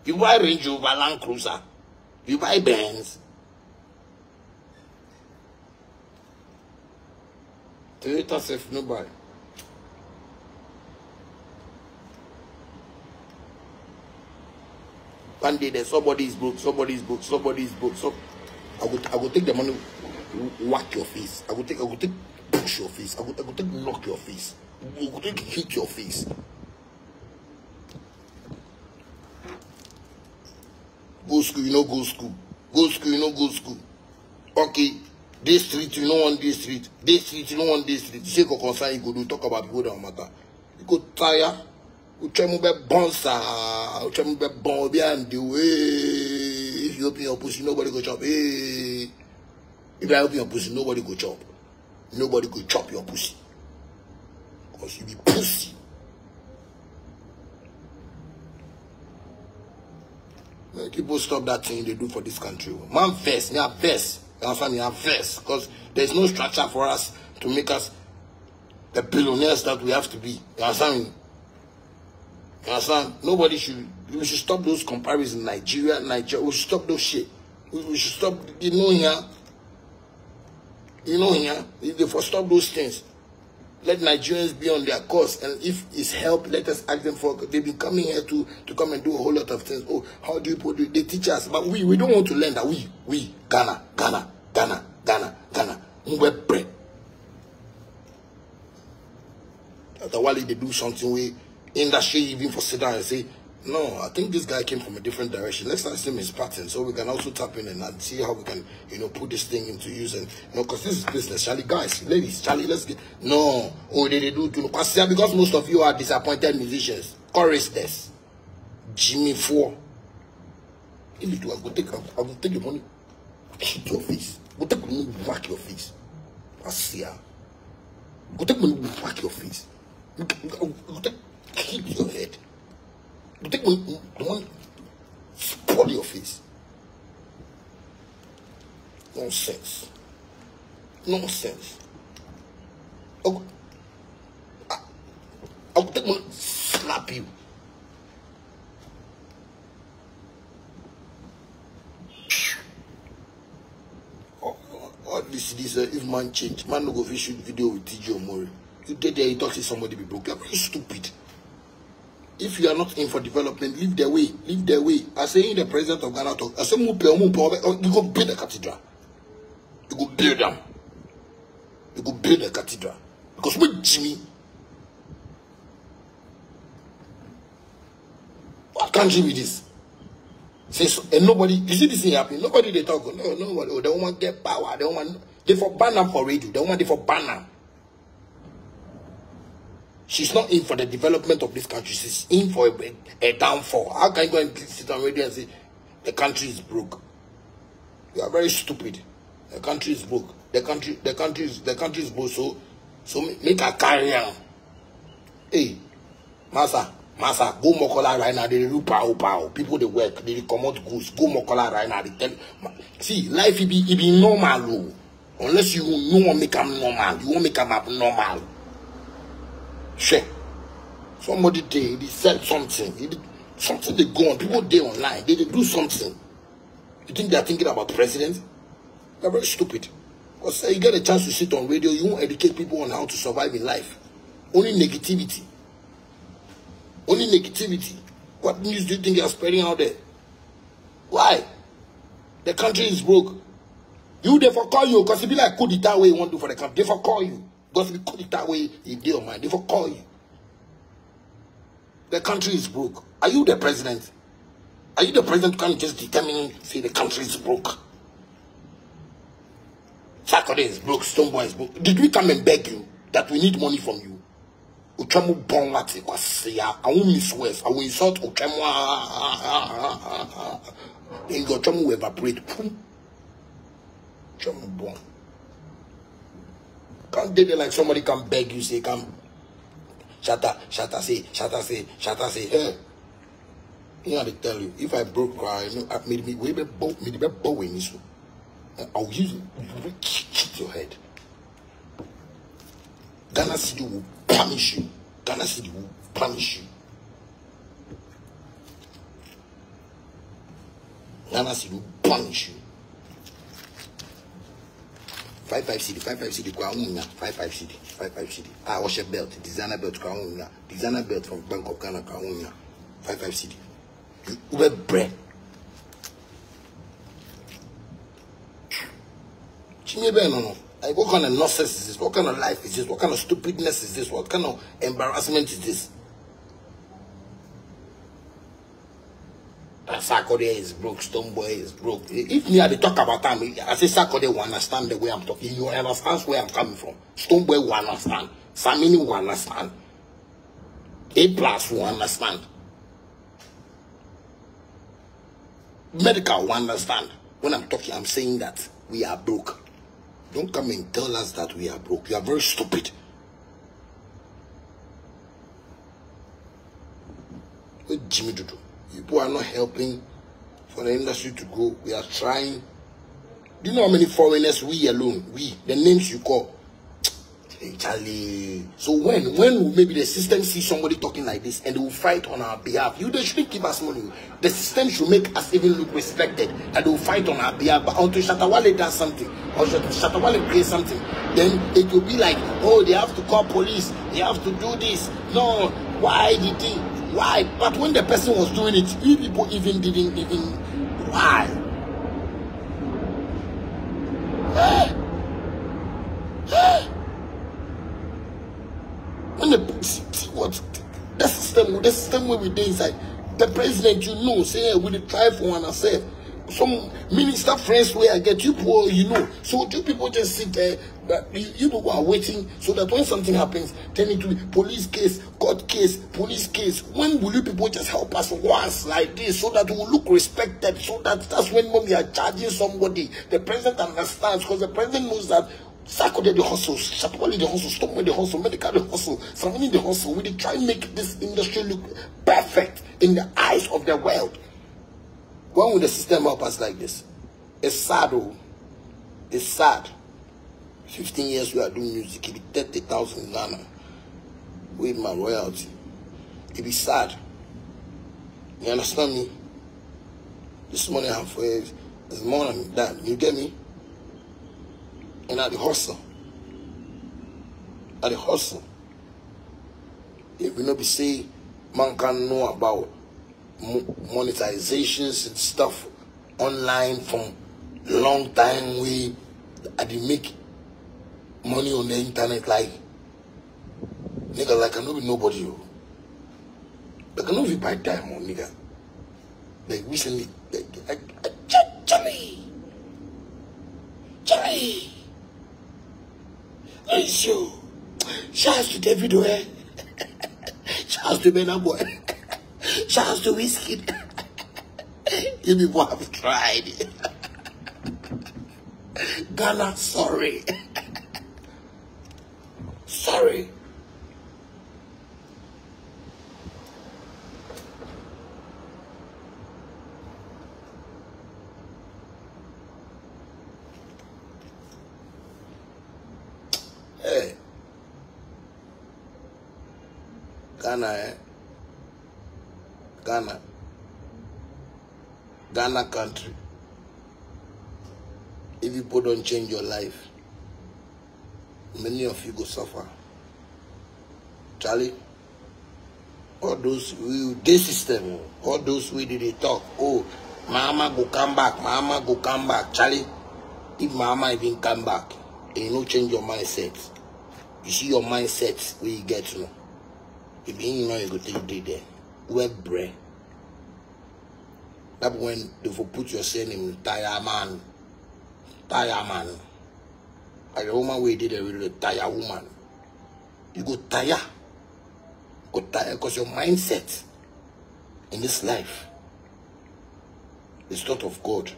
You buy Range Rover, Land Cruiser. You buy Benz. Toyota safe no buy. One day there's somebody is broke, somebody is broke, somebody is broke. So I would I would take the money, whack your face. I would take I would take push your face. I would I would take knock your face. I would take hit your face. Go school, you know go school. Go school, you know go school. Okay. This street, you know on this street. This street, you know on this street. Shake or concern, you go do talk about people that matter. You go tire. Utwa mu bɛ bɔn saa, utwa mu bɛ bɔn obi a ndi wo ee. If you open your pussy, nobody go chop. Hey. If I open your pussy, nobody go chop. Nobody go chop your pussy. Because you be pussy. Man, people stop that thing they do for this country. Man, first, me are first. You understand me? I'm. Because there's no structure for us to make us the billionaires that we have to be. You understand? You understand? Nobody should. We should stop those comparisons. Nigeria, Nigeria. We should stop those shit. We, we should stop. You know here. You know here. If they for stop those things, let Nigerians be on their course. And if it's help, let us ask them for. They've been coming here to to come and do a whole lot of things. Oh, how do you put it? They teach us, but we we don't want to learn that. We we Ghana Ghana Ghana Ghana Ghana. Bread. After while they do something we industry even for sit and say, no, I think this guy came from a different direction. Let's ask him his pattern so we can also tap in and see how we can, you know, put this thing into use. And, you know, because this is business. Charlie, guys, ladies, Charlie, let's get. No. Oh, they, they do. to Because most of you are disappointed musicians, choristers, Jimmy Four. If you do, I will take, I will take your money, hit your face. Go take money, whack your face. I see ya. Go take money, whack your face. Go take, hit your head. You take one, the one spoil your face. Nonsense. Nonsense. I'll, I, I'll take one, slap you. All this, this, uh, if man change, man no go fit shoot video with TJ Omori. You did there, you talk to somebody be broke. Very stupid. if you are not in for development, leave the way, leave the way. I say the president of Ghana talk. I say you go build a cathedral. You go build them. You go build a cathedral. Because with Jimmy, what country be this? Say so, and nobody, you see this thing happening. Nobody they talk. No, nobody. Oh, they want get power. They want. They for ban for radio. They want they for ban. She's not in for the development of this country. She's in for a, a downfall. How can you go and sit on radio and say the country is broke? You are very stupid. The country is broke. The country, the country is, the country is broke. So, so make a on. Hey, Massa, Massa, go Mokola right now. They do pow pow. People they work. They come out goods. Go Mokola right now. They tell. See, life it be it be normal. Oh. Unless you no one make them normal, you won't make them abnormal. Sure. Somebody did, he said something. He did, something they go on. People they online. They, they do something. You think they're thinking about president? They're very stupid. Because uh, you get a chance to sit on radio, you won't educate people on how to survive in life. Only negativity. Only negativity. What news do you think you're spreading out there? Why? The country is broke. You therefore call you because it be like coup d'etat way you want to do for the country. Therefore call you. Because we call it that way, you deal man. They for call you. The country is broke. Are you the president? Are you the president who can just determine, say the country is broke? Sarkodie is broke, Stonebwoy is broke. Did we come and beg you that we need money from you? Uchamu bon lati kwa siya. I won't miss words. I will insult Uchamu. Then your Uchamu will evaporate. Pum. Uchamu bon. Can't date it like somebody can beg you, say, come. shatter, shatter say, shatter say, shatter say. Hey, you know they tell you, if I broke cry, you know, I made me way bow, made me bow in this. I'll use it, you will kick your head. Ghana City will punish you. Ghana City will punish you. Ghana City will punish you. Five five city, five five city, kwa unya, five five city, five five city. Ah, wash a belt, designer belt, kwa unya, designer belt from Bank of Ghana, kwa unya, five five city. Ube bread. Chimebe no no. Like, what kind of nonsense is this? What kind of life is this? What kind of stupidness is this? What kind of embarrassment is this? That Sarkodie is broke, Stonebwoy is broke. If me I dey talk about time, I say Sarkodie will understand the way I'm talking. You understand where I'm coming from. Stonebwoy will understand. Samini will understand. A plus will understand. Medikal will understand. When I'm talking, I'm saying that we are broke. Don't come and tell us that we are broke. You are very stupid. What Jimmy Dudu? People are not helping for the industry to go. We are trying. Do you know how many foreigners we alone, we, the names you call? Charlie. So when, when maybe the system sees somebody talking like this and they will fight on our behalf, you they shouldn't give us money. The system should make us even look respected and they will fight on our behalf. But until Shatta Wale does something or Shat- Shatta Wale creates something, then it will be like, oh, they have to call police, they have to do this. No, why did he? Why? But when the person was doing it, you people even didn't even. Why? When the see, what the system the system wey we dey inside the president you know say hey, we try for one ourselves some minister friends where i get you poor, you know. So you people just sit there but you, you people are waiting so that when something happens then it will be police case court case police case. When will you people just help us once like this so that we will look respected so that that's when when are charging somebody. The president understands because the president knows that Sarkodie the hustle, Shatawale the hustle, Stonebwoy the hustle, Medical the hustle, Samini the hustle. We dey try and make this industry look perfect in the eyes of the world. When will the system help us like this? It's sad, oh. It's sad. 15 years we are doing music, it be 30,000 Ghana with my royalty. It be sad. You understand me? This money I have for is more than that. You get me? And at the hustle. At the hustle. If we not be say man can know about mo- monetizations and stuff online from long time we I dey make money on the internet like nigga like I know be nobody yo. Like I know be buy diamond nigga. Like recently like I, I, Ch- Charlie Charlie It's you. Shouts to David Oye. Shouts to Burna Boy. Shouts to Whiskey. you people have tried. Ghana, sorry. sorry. Ghana, eh? Ghana. Ghana country. If people don't change your life, many of you go suffer. Charlie, all those we this system, all those we did they talk. Oh, mama go come back, mama go come back. Charlie, if mama even come back, and you no change your mindset, you see your mindset where you get to know. If you know you go take day there, where bread. That when they put your surname tire man, tire man. Like the woman we did a really tire woman. You go tire, go tire because your mindset in this life is not of God.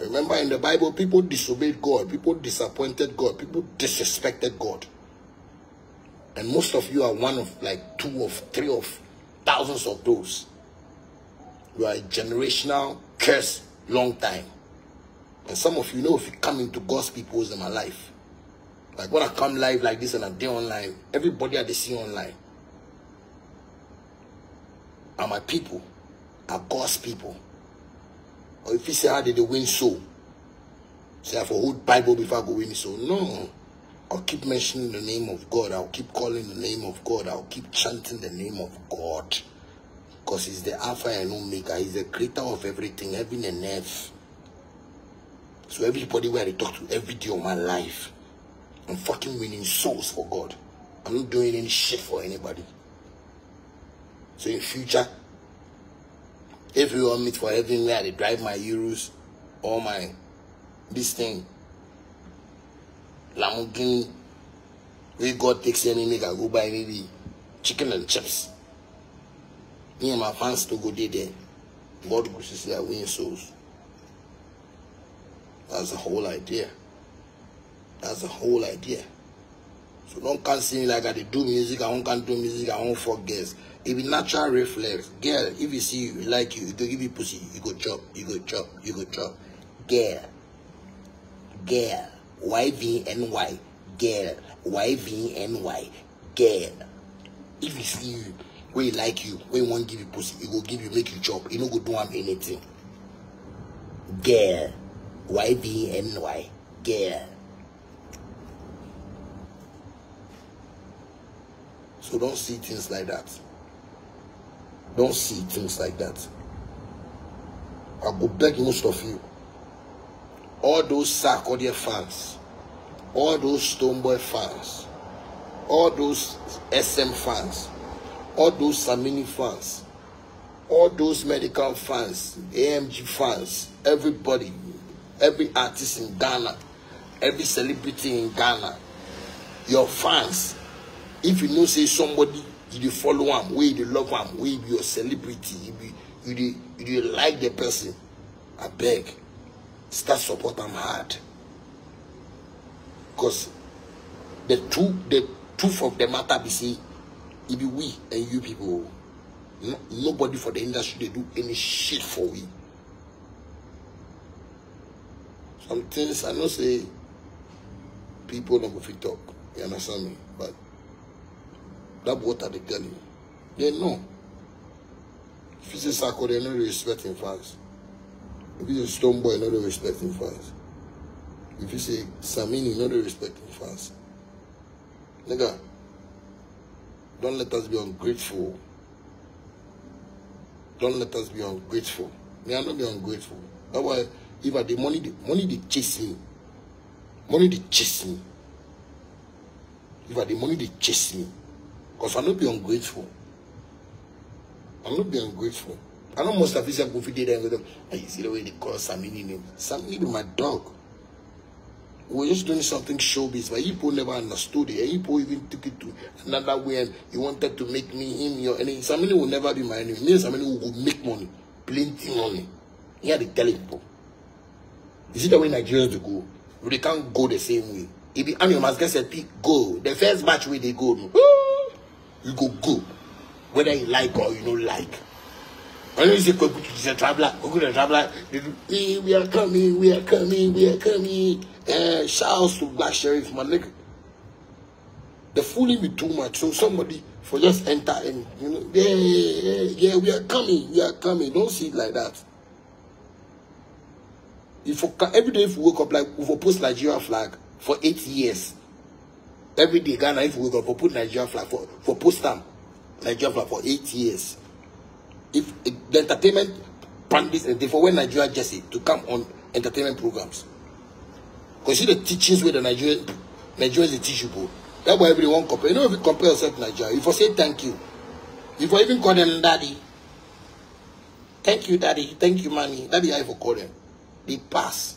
Remember in the Bible, people disobeyed God, people disappointed God, people disrespected God. And most of you are one of like two of three of thousands of those. You are a generational curse long time. And some of you know if you come into God's people's in my life. Like when I come live like this and I'm there online, everybody I see online are my people, are God's people. Or if you say how did they win so? Say I for hold Bible before I go win so. No. I'll keep mentioning the name of God. I'll keep calling the name of God. I'll keep chanting the name of God. Because he's the Alpha and Omega. He's the creator of everything, heaven and earth. So everybody where I talk to every day of my life, I'm fucking winning souls for God. I'm not doing any shit for anybody. So in future, if you want me for heaven where I drive my euros or my this thing, Lamborghini, where God takes any I go buy maybe chicken and chips. Me and my fans to go there. God will see I win souls. That's the whole idea. That's the whole idea. So don't come see me like I do music, I won't can do music, I won't girls. It be natural reflex. Girl, if you see you like you, you go give you pussy, you go chop, you go chop, you go chop. Girl. Girl. Y-V-N-Y. Girl. Y-V-N-Y. Girl. If you see you, he like you, when he want give you pussy, it will give you, make you chop. He no go do anything. Girl. Y-V-N-Y. Girl. So don't see things like that. Don't see things like that. I go beg most of you. All those Sarkodie fans, all those Stoneboy fans, all those SM fans, all those Samini fans, all those medical fans, AMG fans, everybody, every artist in Ghana, every celebrity in Ghana, your fans, if you know say somebody you follow am wey you love am wey be your celebrity you you you like the person abeg start support am hard because the two the truth of the matter be say e be we and you people no, nobody for the industry dey do any shit for we some things i know say people no go fit talk you understand me but that I dey tell you. They know. If you say Sako, they no respect him fans. If you say Stone Boy, no dey respect him fans. If you say Samini, no dey respect him fans. Nigga, don't let us be ungrateful. Don't let us be ungrateful. Me, I not be ungrateful. That's why if I the money, the money they chase me. Money they chase me. If I the money they chase me. Because I not be ungrateful. I'm not be ungrateful. I know most of these people fit there and go, oh, you see the way they call Samini name. Samini be my dog. We were just doing something showbiz, but people never understood it. And people even took it to another way and he wanted to make me him your enemy. Samini will never be my enemy. Me and Samini will make money. Plenty money. Here they tell people. You see the way Nigerians do go? They can't go the same way. If the must get set, go. The first match where they go, you go go. Whether you like or you don't like. Know you say Kwaku is a traveler, is a traveler. We are coming, we are coming, we are coming. Uh, shouts to Black Sheriff, my nigga. The fooling be too much. So somebody for just enter and you know, yeah, yeah, yeah, we are coming, we are coming. Don't see it like that. If you, every day if you wake up like we post Nigeria flag for eight years. Every day Ghana if we wake up we put Nigeria flag for for post them Nigeria flag for eight years. If, if the entertainment practice and for when Nigeria Jesse to come on entertainment programs. Consider the teachings where the Nigerian Nigerians they teach you bro. That's why everyone compare. You know if you compare yourself to Nigeria, if you say thank you, if you even call them daddy, thank you daddy, thank you mommy, that daddy I for call them. They pass.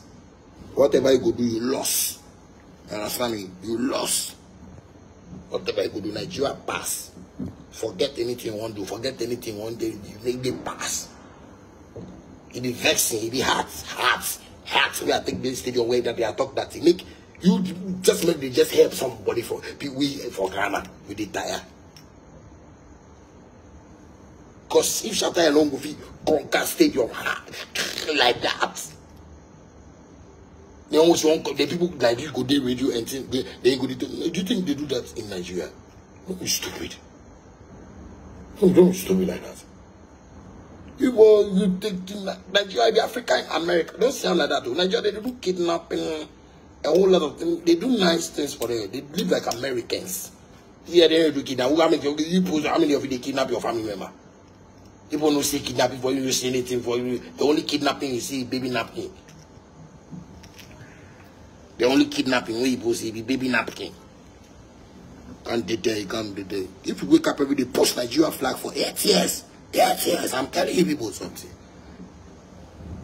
Whatever you go do, you lost. You understand me? You lost. Whatever you go do, Nigeria pass. Forget anything you want to do. Forget anything you want to do. They, pass. It be vexing. It be hard. Hard. Hard. We are taking this stadium where that they are talk that thing. Make You just make they just help somebody for we for Ghana with the tire. Because if Shatta alone go fit conquer stadium like that, they almost want the people like you go dey radio and think they they go dey do you think they do that in Nigeria? Don't be stupid. Don't, don't be stupid like that. You go, you to Nigeria, be African America. Don't sound like that. Nigeria, they do kidnapping, a whole lot of things. They do nice things for them. They live like Americans. Yeah, they do kidnap. How many, you of you they kidnap your family member? People don't say kidnapping for you, you say anything for you. The only kidnapping you see baby napkin. The only kidnapping where you see be baby napkin. Be there, you can't be there. If you wake up every day, post Nigeria flag for eight years. Eight years. I'm telling you people something.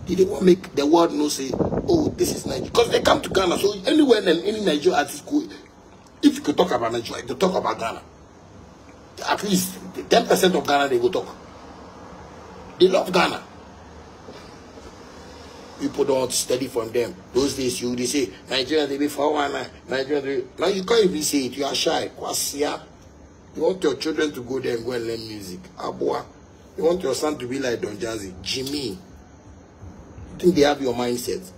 Did they want make the world know say, oh, this is Nigeria? Because they come to Ghana. So anywhere and any Nigeria artist go, if you could talk about Nigeria, they talk about Ghana. At least 10% of Ghana they will talk. They love Ghana. People don't study from them. Those days you they say Nigeria they be for one Nigeria they now you can't even say it, you are shy. Kwasia. You want your children to go there and go and learn music. Abua. You want your son to be like Don Jazzy. Jimmy. You think they have your mindset?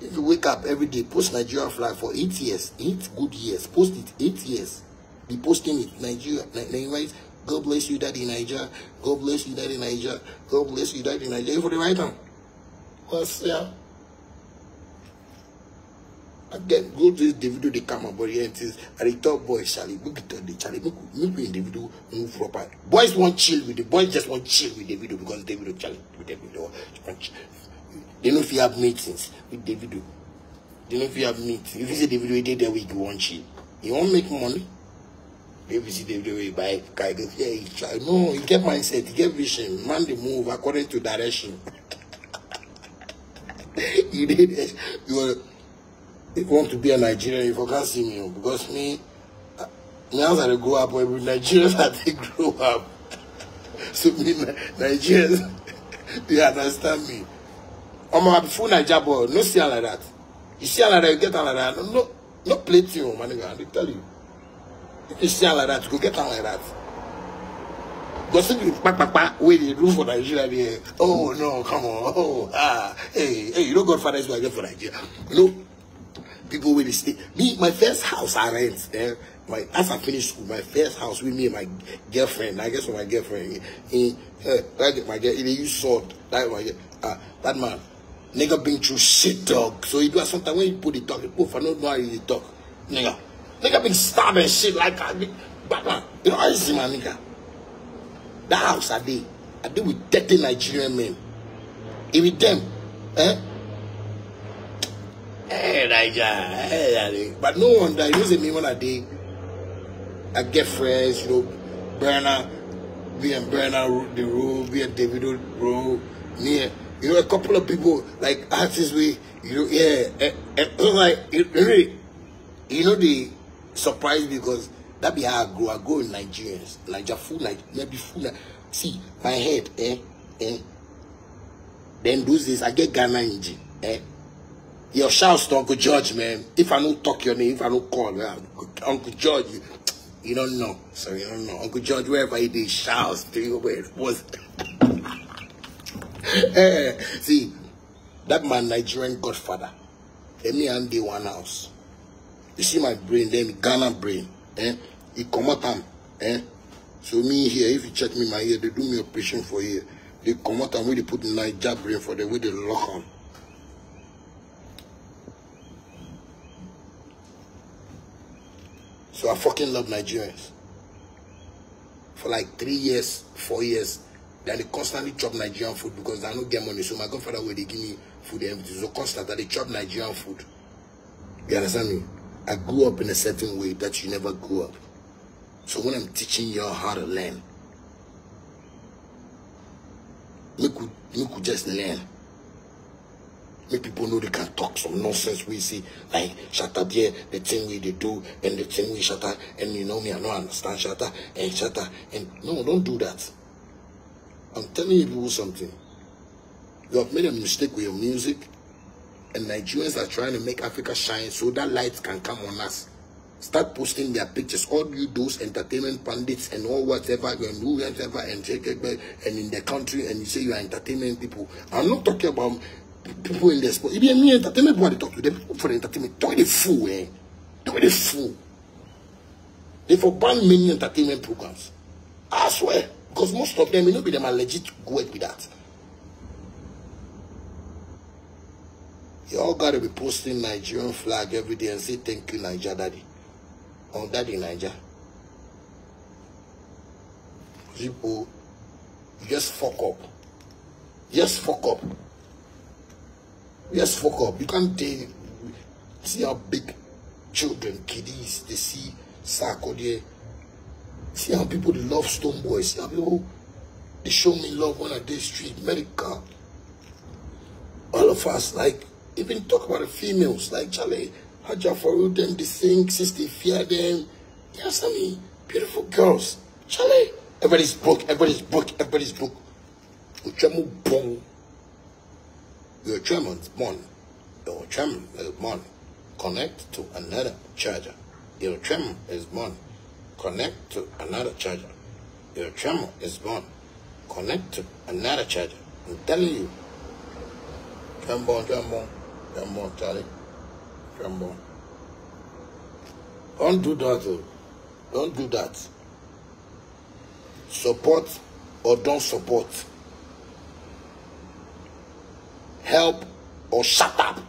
If you wake up every day, post Nigeria flag for eight years, eight good years, post it eight years. Be posting it. Nigeria, Nigeria, God bless you, Daddy Niger. God bless you, Daddy Niger. God bless you, Daddy Niger. For the right now. Yeah? Again, go to this Davido, they come about here and says, I the top boys, Charlie, look at the Charlie, make make me Davido move proper. Boys want chill with the boys, just want chill with Davido because Davido, Charlie, with Davido. They know if you have meetings with Davido. They know if you have meetings. If you say Davido, they there week, you want chill. You want make money? If you see Davido, you buy, guy, go, yeah, you try. No, you get mindset, you get vision. Man, they move according to direction. you did it. You are, you want to be a Nigerian, you can't see me oh, because me, uh, me as I grow up, every Nigerians that they grow up. So me Nigerians, they understand me. I'm a full Niger boy. No see like that. You see like that, you get like that. No, no, no play to you, man. I tell you. If you see like that, go get like that. Gossip is back, back, back, waiting room for Nigeria. There. Oh, no, come on. Oh, ah, hey, hey, you know Godfather is what I get for Nigeria. No, people will stay. Me, my first house I rent eh, My, as I finish school, my first house with me and my girlfriend, I guess with my girlfriend, he, eh, uh, like my girl, he used sword, like my, uh, that man, nigga been through shit, dog. So he do sometimes when he put the talk, he put for no know how he talk, nigga. Nigga been stabbing shit like I, but man, you know, I see my nigga. That house I did, I did with 30 Nigerian men. With them, eh? Hey, Nigeria, hey, but no wonder, you say me when I did, I get friends, you know, Berna, me and Berna, the rule, me and David rule, me, you know, a couple of people, like artists, we, you know, yeah, and, and it was like, it really, you know, they surprised because that be how I grow. I grow in Nigerians, Niger food, like maybe food. Like, see, my head, eh, eh. Then those days, I get Ghana engine, eh. Your shouts to Uncle George, man. If I don't talk your name, if I don't call, man, Uncle George, you, you don't know. So you don't know. Uncle George, wherever he did, shouts to you where it was. eh, see, that man, Nigerian godfather, let me and the one house. You see my brain, then Ghana brain, eh? He come out am, eh? So me here, if you check me my ear, they do me operation for here. They come out and where they put the Niger brain for the way they lock on. So I fucking love Nigerians. For like three years, four years, they constantly chop Nigerian food because I don't get money. So my godfather will they give me food everything. So constantly they chop Nigerian food. You understand me? I grew up in a certain way that you never grew up. So when I'm teaching y'all how to learn, make we, make we just learn. Make people know they can talk some nonsense we see, like shut up here, the thing we they do, and the thing we up, and you know me, I don't understand up, and up, and no, don't do that. I'm telling you people something. You have made a mistake with your music. and Nigerians are trying to make Africa shine so that light can come on us. Start posting their pictures. All you those entertainment pundits and all whatever and do whatever and and in the country and you say you are entertainment people. I'm not talking about people in the sport. If you mean entertainment, they talk to them people for entertainment. Talk the fool, eh? Talk the fool. They for ban many entertainment programs. I swear. Because most of them, you know, be them are legit work with that. You all gotta be posting Nigerian flag every day and say thank you, Niger Daddy. Oh, Daddy Niger. People, you just fuck up. Just fuck up. Just fuck up. You can't take, see how big children, kiddies, they see Sako there. See how people they love Stone Boys. See how people they show me love on a day street, America. All of us, like, even talk about the females, like Charlie, Haja Farouk, them, they sing, they fear them. Yes, I mean, beautiful girls. Charlie, everybody's broke, everybody's broke, everybody's broke. Uchamu bong. Your German's born. Your German is born. Connect to another charger. Your German is born. Connect to another charger. Your German is born. Connect to another charger. I'm telling you. Trombone, trombone, trombone, Charlie. Trombone. Don't do that. Oh. Don't do that. Support or don't support. Help or shut up.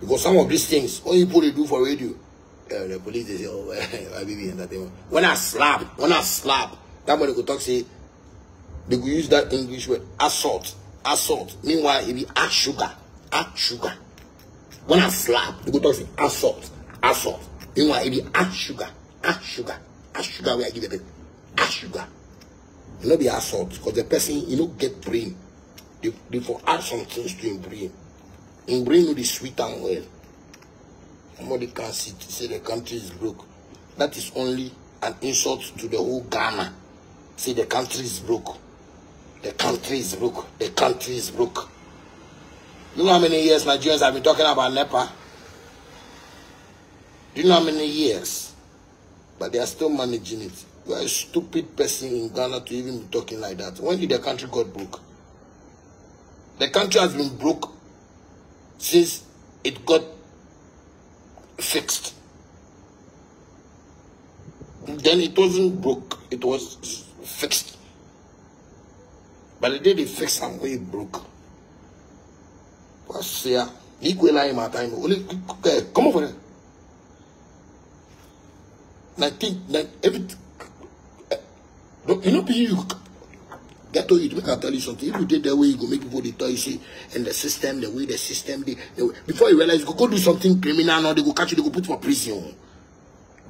Because some of these things, what people they do for radio, uh, the police they say, oh, I be entertainment. When I slap, when I slap, that one they go talk say, they go use that English word, assault, assault. Meanwhile, it be add sugar, add sugar. When I slap, they go talk say, assault, assault. Meanwhile, it be add sugar, add sugar, add sugar where I give it, add sugar. You know be assault, because the person, you know, get brain. They, they for add some things to him brain. In brain, no, the sweet and well. Somebody can see say the country is broke. That is only an insult to the whole Ghana. Say the country is broke. The country is broke. The country is broke. You know how many years Nigerians have been talking about NEPA? Do you know how many years? But they are still managing it. You are a stupid person in Ghana to even be talking like that. When did the country got broke? The country has been broke since it got fixed. Then it wasn't broke, it was fixed. But the day they fixed some way it broke. Was here. Equal line my time. Only come over there. And I think that every you know you get to to make I tell you something. If you did that way, you go make people they tell you see and the system, the way the system way, before you realize you go go do something criminal now, they go catch you, they go put for prison.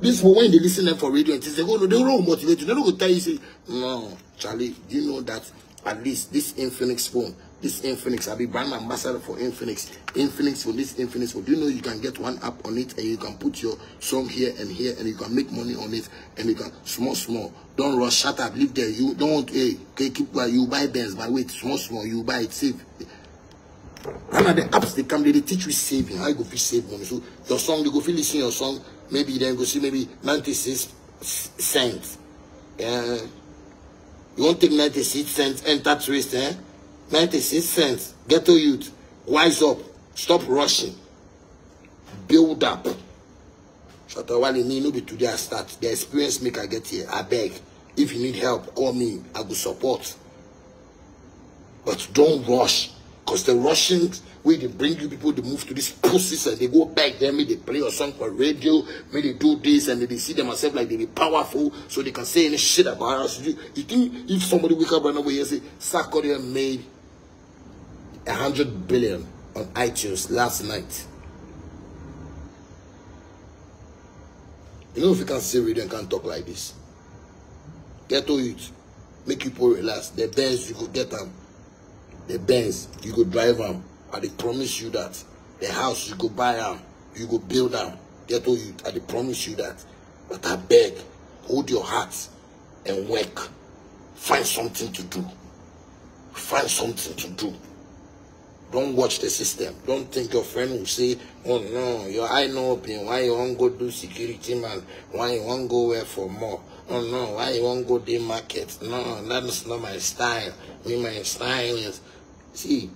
This for when they listen them for radio and they go, no, they don't motivate you. They don't go tell you, say, no, Charlie, do you know that at least this Infinix phone, this Infinix, I'll be brand ambassador for Infinix. Infinix for this Infinix. Do you know you can get one app on it and you can put your song here and here and you can make money on it and you can small, small. Don't rush, shut up, leave there. You don't hey, okay, keep quiet. You buy Benz, but wait, small, small, you buy it, save. One of the apps they come, they, teach you saving. How you go feel save money. So your song, they go feel listen your song, maybe then go see maybe 96 cents. Yeah. You won't take 96 cents, enter twist, eh? 96 cents. Ghetto youth. Wise up. Stop rushing. Build up. Shatta Wale need no be today I start. The experience make I get here. I beg. If you need help, call me. I will support. But don't rush. Because the Russians, where they bring you people, they move to these pussies and they go back there, maybe they play a song for radio, maybe they do this and they see themselves like they be powerful so they can say any shit about us. You, you think if somebody wake up right now and say, Sarkodie made a hundred billion on iTunes last night. You know if you can't say radio and can't talk like this. Get to it. Make people relax. The Benz you could get them. The Benz you could drive them. I dey promise you that. The house you go buy them. You go build them. Get to it. I dey promise you that. But I beg, hold your heart and work. Find something to do. Find something to do. Don't watch the system. Don't think your friend will say, oh no, your eye no open. Why you want go do security man? Why you want go where for more? Oh no, why you want go the market? No, that's not my style. Me, my style is, see,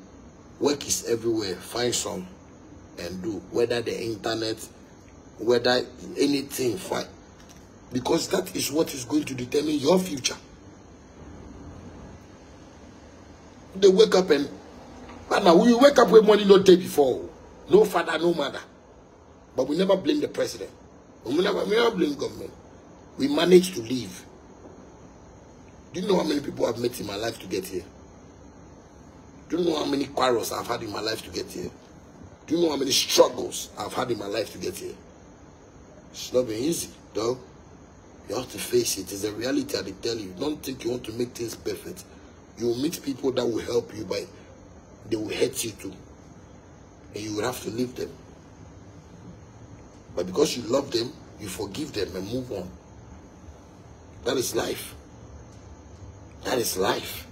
work is everywhere. Find some and do. Whether the internet, whether anything, find. Because that is what is going to determine your future. They wake up and but now we wake up with money no day before. No father, no mother. But we never blame the president. We never, we never blame government. We managed to live. Do you know how many people I've met in my life to get here? Do you know how many quarrels I've had in my life to get here? Do you know how many struggles I've had in my life to get here? It's not been easy, dog. You have to face it. It's a reality, I tell you. Don't think you want to make things perfect. You will meet people that will help you by they will hurt you too. And you will have to leave them. But because you love them, you forgive them and move on. That is life. That is life.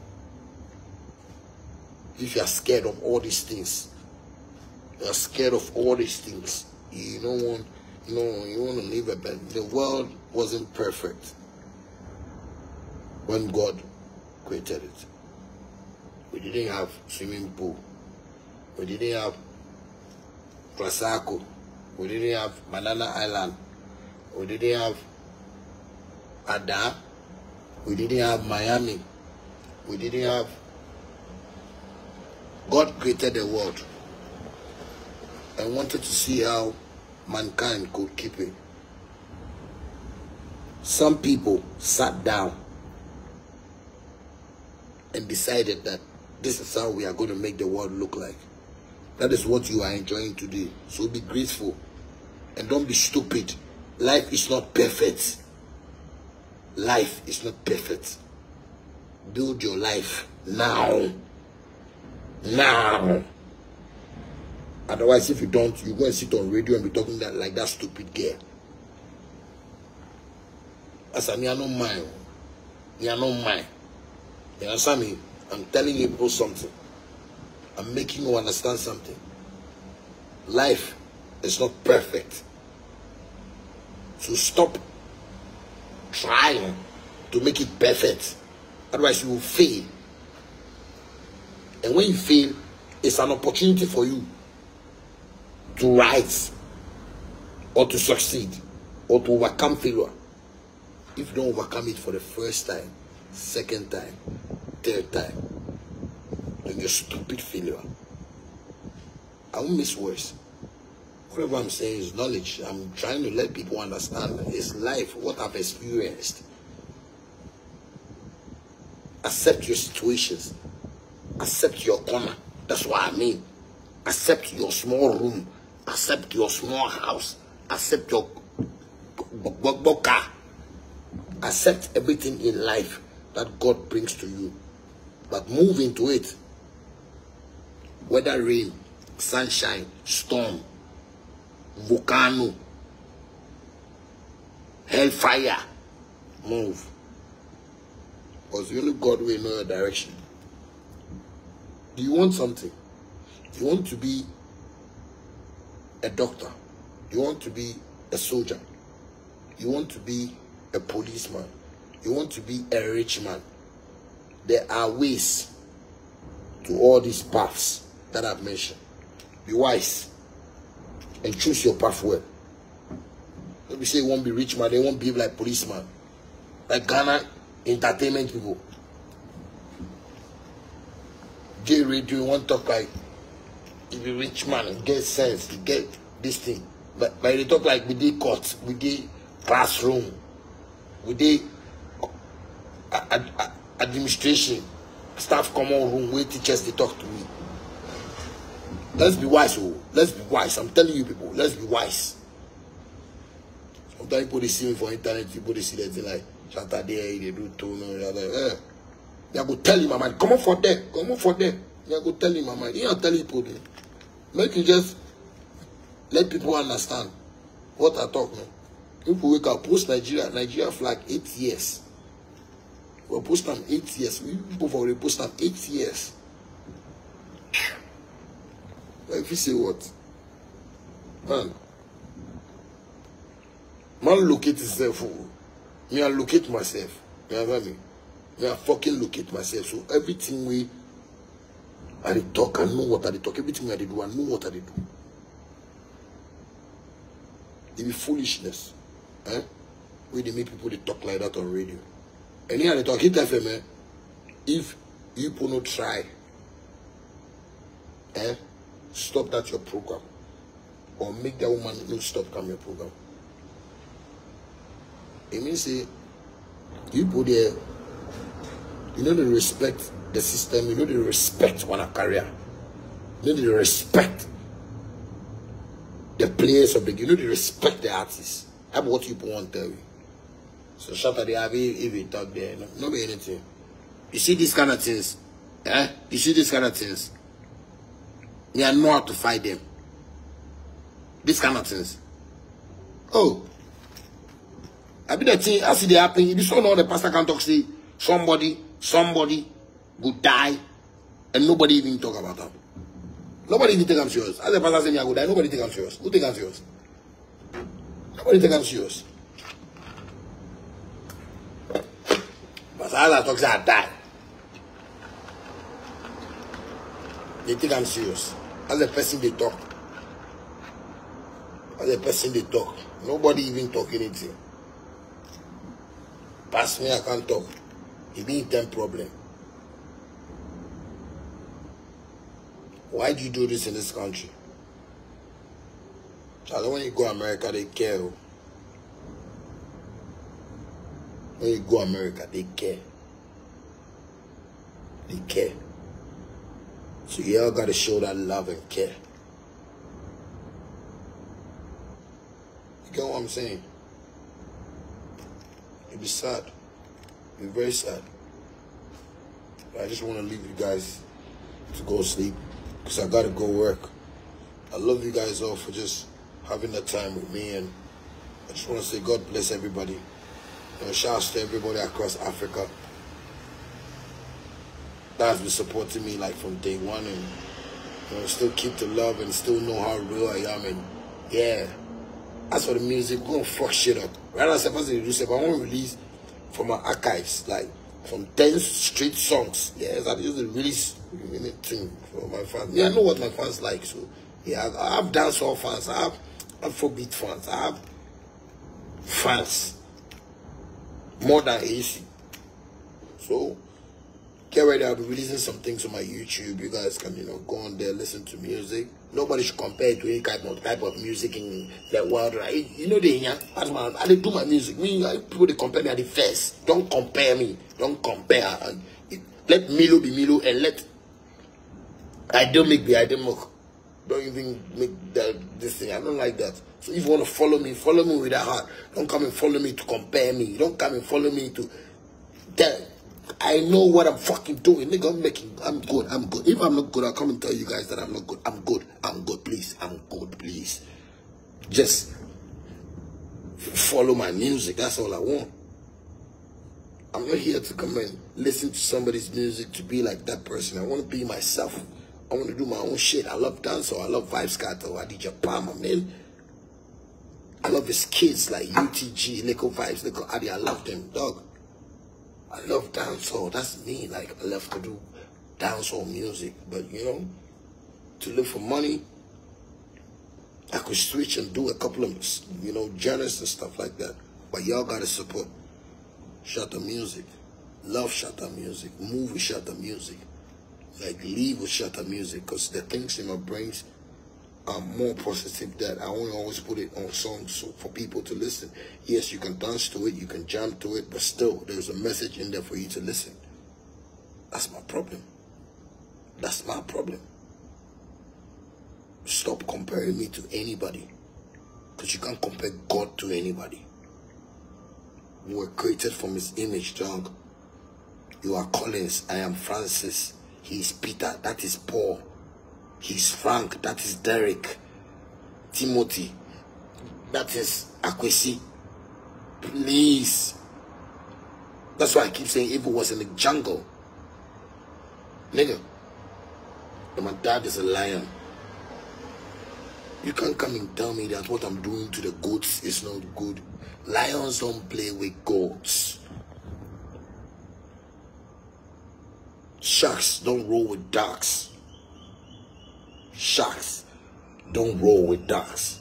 If you are scared of all these things, you are scared of all these things. You don't want, you know, you want to live a better. The world wasn't perfect when God created it. We didn't have swimming pool. We didn't have Prasako. We didn't have Banana Island. We didn't have Ada. We didn't have Miami. We didn't have. God created the world I wanted to see how mankind could keep it. Some people sat down and decided that this is how we are going to make the world look like. That is what you are enjoying today. So be grateful and don't be stupid. Life is not perfect. Life is not perfect. Build your life now. Now. Otherwise, if you don't, you go and sit on radio and be talking that like that stupid girl. As I no mind. You no mind. You understand me? I'm telling you people something. I'm making you understand something. Life is not perfect. So stop trying to make it perfect. Otherwise, you will fail. And when you fail, it's an opportunity for you to rise or to succeed or to overcome failure. If you don't overcome it for the first time, second time, third time, then you're stupid failure. I won't miss words. Whatever I'm saying is knowledge. I'm trying to let people understand it's life, what I've experienced. Accept your situations. Accept your corner. That's what I mean. Accept your small room. Accept your small house. Accept your car. Accept everything in life that God brings to you but move into it. Whether rain, sunshine, storm, volcano, hellfire, move. Because only God will know your direction. Do you want something? You want to be a doctor. You want to be a soldier. You want to be a policeman. You want to be a rich man there are ways to all these paths that I've mentioned. Be wise and choose your path well. Let me say you won't be rich man, they won't be like policeman. Like Ghana entertainment people. J radio, you want talk like you be rich man, you get sense, you get this thing. But but they talk like we did court, we did classroom, we did uh, uh, uh, administration staff common room where teachers they talk to me. Let's be wise oh. Let's be wise. I'm telling you people let's be wise. Sometimes people they see me for internet people they see that they like saturday they do tone eh. they go tell you my mind. Come on for there come on for there they go tell you my mind. You tell people make you just let people understand what i talk man. If we wake up post nigeria nigeria flag eight years we post am eight years we go for we post am eight years If you say what? Man. Man locate himself. oh. Me I locate myself. You understand me? Me I fucking locate myself. So everything we I talk, I know what I talk. Everything I do, I know what I do. It be foolishness. Eh? We dey make people dey talk like that on radio. Anyhow they talk, hit FM, eh? If you people no try, eh? Stop that your program. Or make that woman no stop come your program. It means say you put there, you know they respect the system, you know they respect one career. You know they respect the players of the you know they respect the artists. That's what you people want to tell you. So they have if you talk there, no, no be anything. You see these kind of things, eh? You see these kind of things. You know how to fight them. These kind of things. Oh, I be the thing, I see they happen. If you saw all the pastor can talk, say somebody, somebody would die, and nobody even talk about them. Nobody even take them serious. As the pastor me I go die, nobody take them serious. Who take them serious? Nobody take them serious. But as I die. They take them serious. As the person they talk. As the person they talk. Nobody even talk anything. Pass me, I can't talk. It be them problem. Why do you do this in this country? I don't want you go America, they care. oh. When you go America, they care. They care. So y'all gotta show that love and care. You get what I'm saying? It'd be sad. It'd be very sad. But I just want to leave you guys to go sleep because I gotta go work. I love you guys all for just having that time with me, and I just want to say God bless everybody. Know, shouts to everybody across Africa that has been supporting me like from day one, and you know, still keep the love and still know how real I am, and yeah. As for the music, we're gonna fuck shit up. Right now, supposed to do stuff. I want to release from my archives, like from 10 straight songs. Yes, I just release anything for my fans. Yeah, I know what my fans like, so yeah, I have dancehall fans, I have Afrobeat fans, I have fans more than AC. So get ready. I'll be releasing some things on my YouTube. You guys can, you know, go on there, listen to music. Nobody should compare it to any type of type of music in the world, right? You know, they yeah, that's I dey do my music. Me, I, people they compare me at the first. Don't compare me. Don't compare. Let Milo be Milo and let I don't make the I don't make. Don't even make the, this thing. I don't like that. So if you want to follow me, follow me with that heart. Don't come and follow me to compare me. Don't come and follow me to tell. I know what I'm fucking doing. Nigga, I'm making, I'm good, I'm good. If I'm not good, I'll come and tell you guys that I'm not good. I'm good, I'm good, please. I'm good, please. Just follow my music. That's all I want. I'm not here to come and listen to somebody's music to be like that person. I want to be myself. I want to do my own shit. I love dancehall. I love Vybz Kartel. I DJ Palmer, man. I love his kids like UTG, Likkle Vybz, Adi. I love them, dog. I love dancehall. That's me. Like I love to do dancehall music, but you know, to live for money, I could switch and do a couple of you know genres and stuff like that. But y'all gotta support Shatta Music, love Shatta Music, move with Shatta Music, like leave with Shatta Music, cause the things in my brains are more positive that I won't always put it on songs so for people to listen. Yes, you can dance to it, you can jump to it, but still there's a message in there for you to listen. That's my problem. That's my problem. Stop comparing me to anybody. Because you can't compare God to anybody. We were created from his image, dog. You are Collins, I am Francis. He is Peter, that is Paul. He's Frank, that is Derek. Timothy, that is Akwesi. Please. That's why I keep saying evil was in the jungle. Nigga. My dad is a lion. You can't come and tell me that what I'm doing to the goats is not good. Lions don't play with goats. Sharks don't roll with ducks. Sharks don't roll with ducks.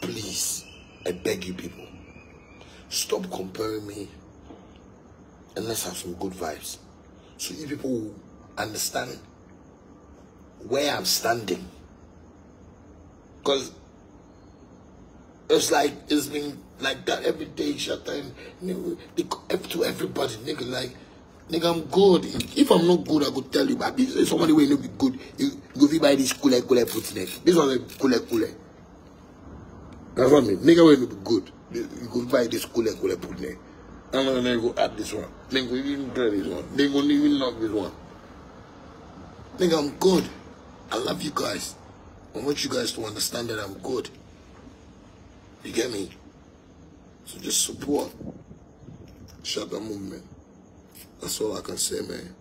Please, I beg you people, stop comparing me and let's have some good vibes. So you people understand where I'm standing. Because it's like, it's been like that every day, shut down. To everybody, nigga, like, nigga, I'm good. If I'm not good, I could tell you, but if somebody will not be good, you go fi buy this cooler, cooler put neck. This one is cooler, cooler. That's what I mean. Nigga will not be good. You go buy this cooler, cooler put neck. I'm not gonna go add this one. Then go even try this one. Then go even knock this one. Nigga, I'm good. I love you guys. I want you guys to understand that I'm good. You get me? So just support. Shatta Movement. That's all I can say, man.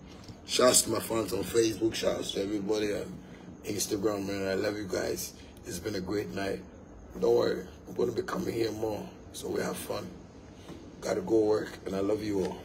Shouts to my fans on Facebook. Shouts to everybody on Instagram, man. I love you guys. It's been a great night. Don't worry. I'm going to be coming here more. So we have fun. Gotta go work. And I love you all.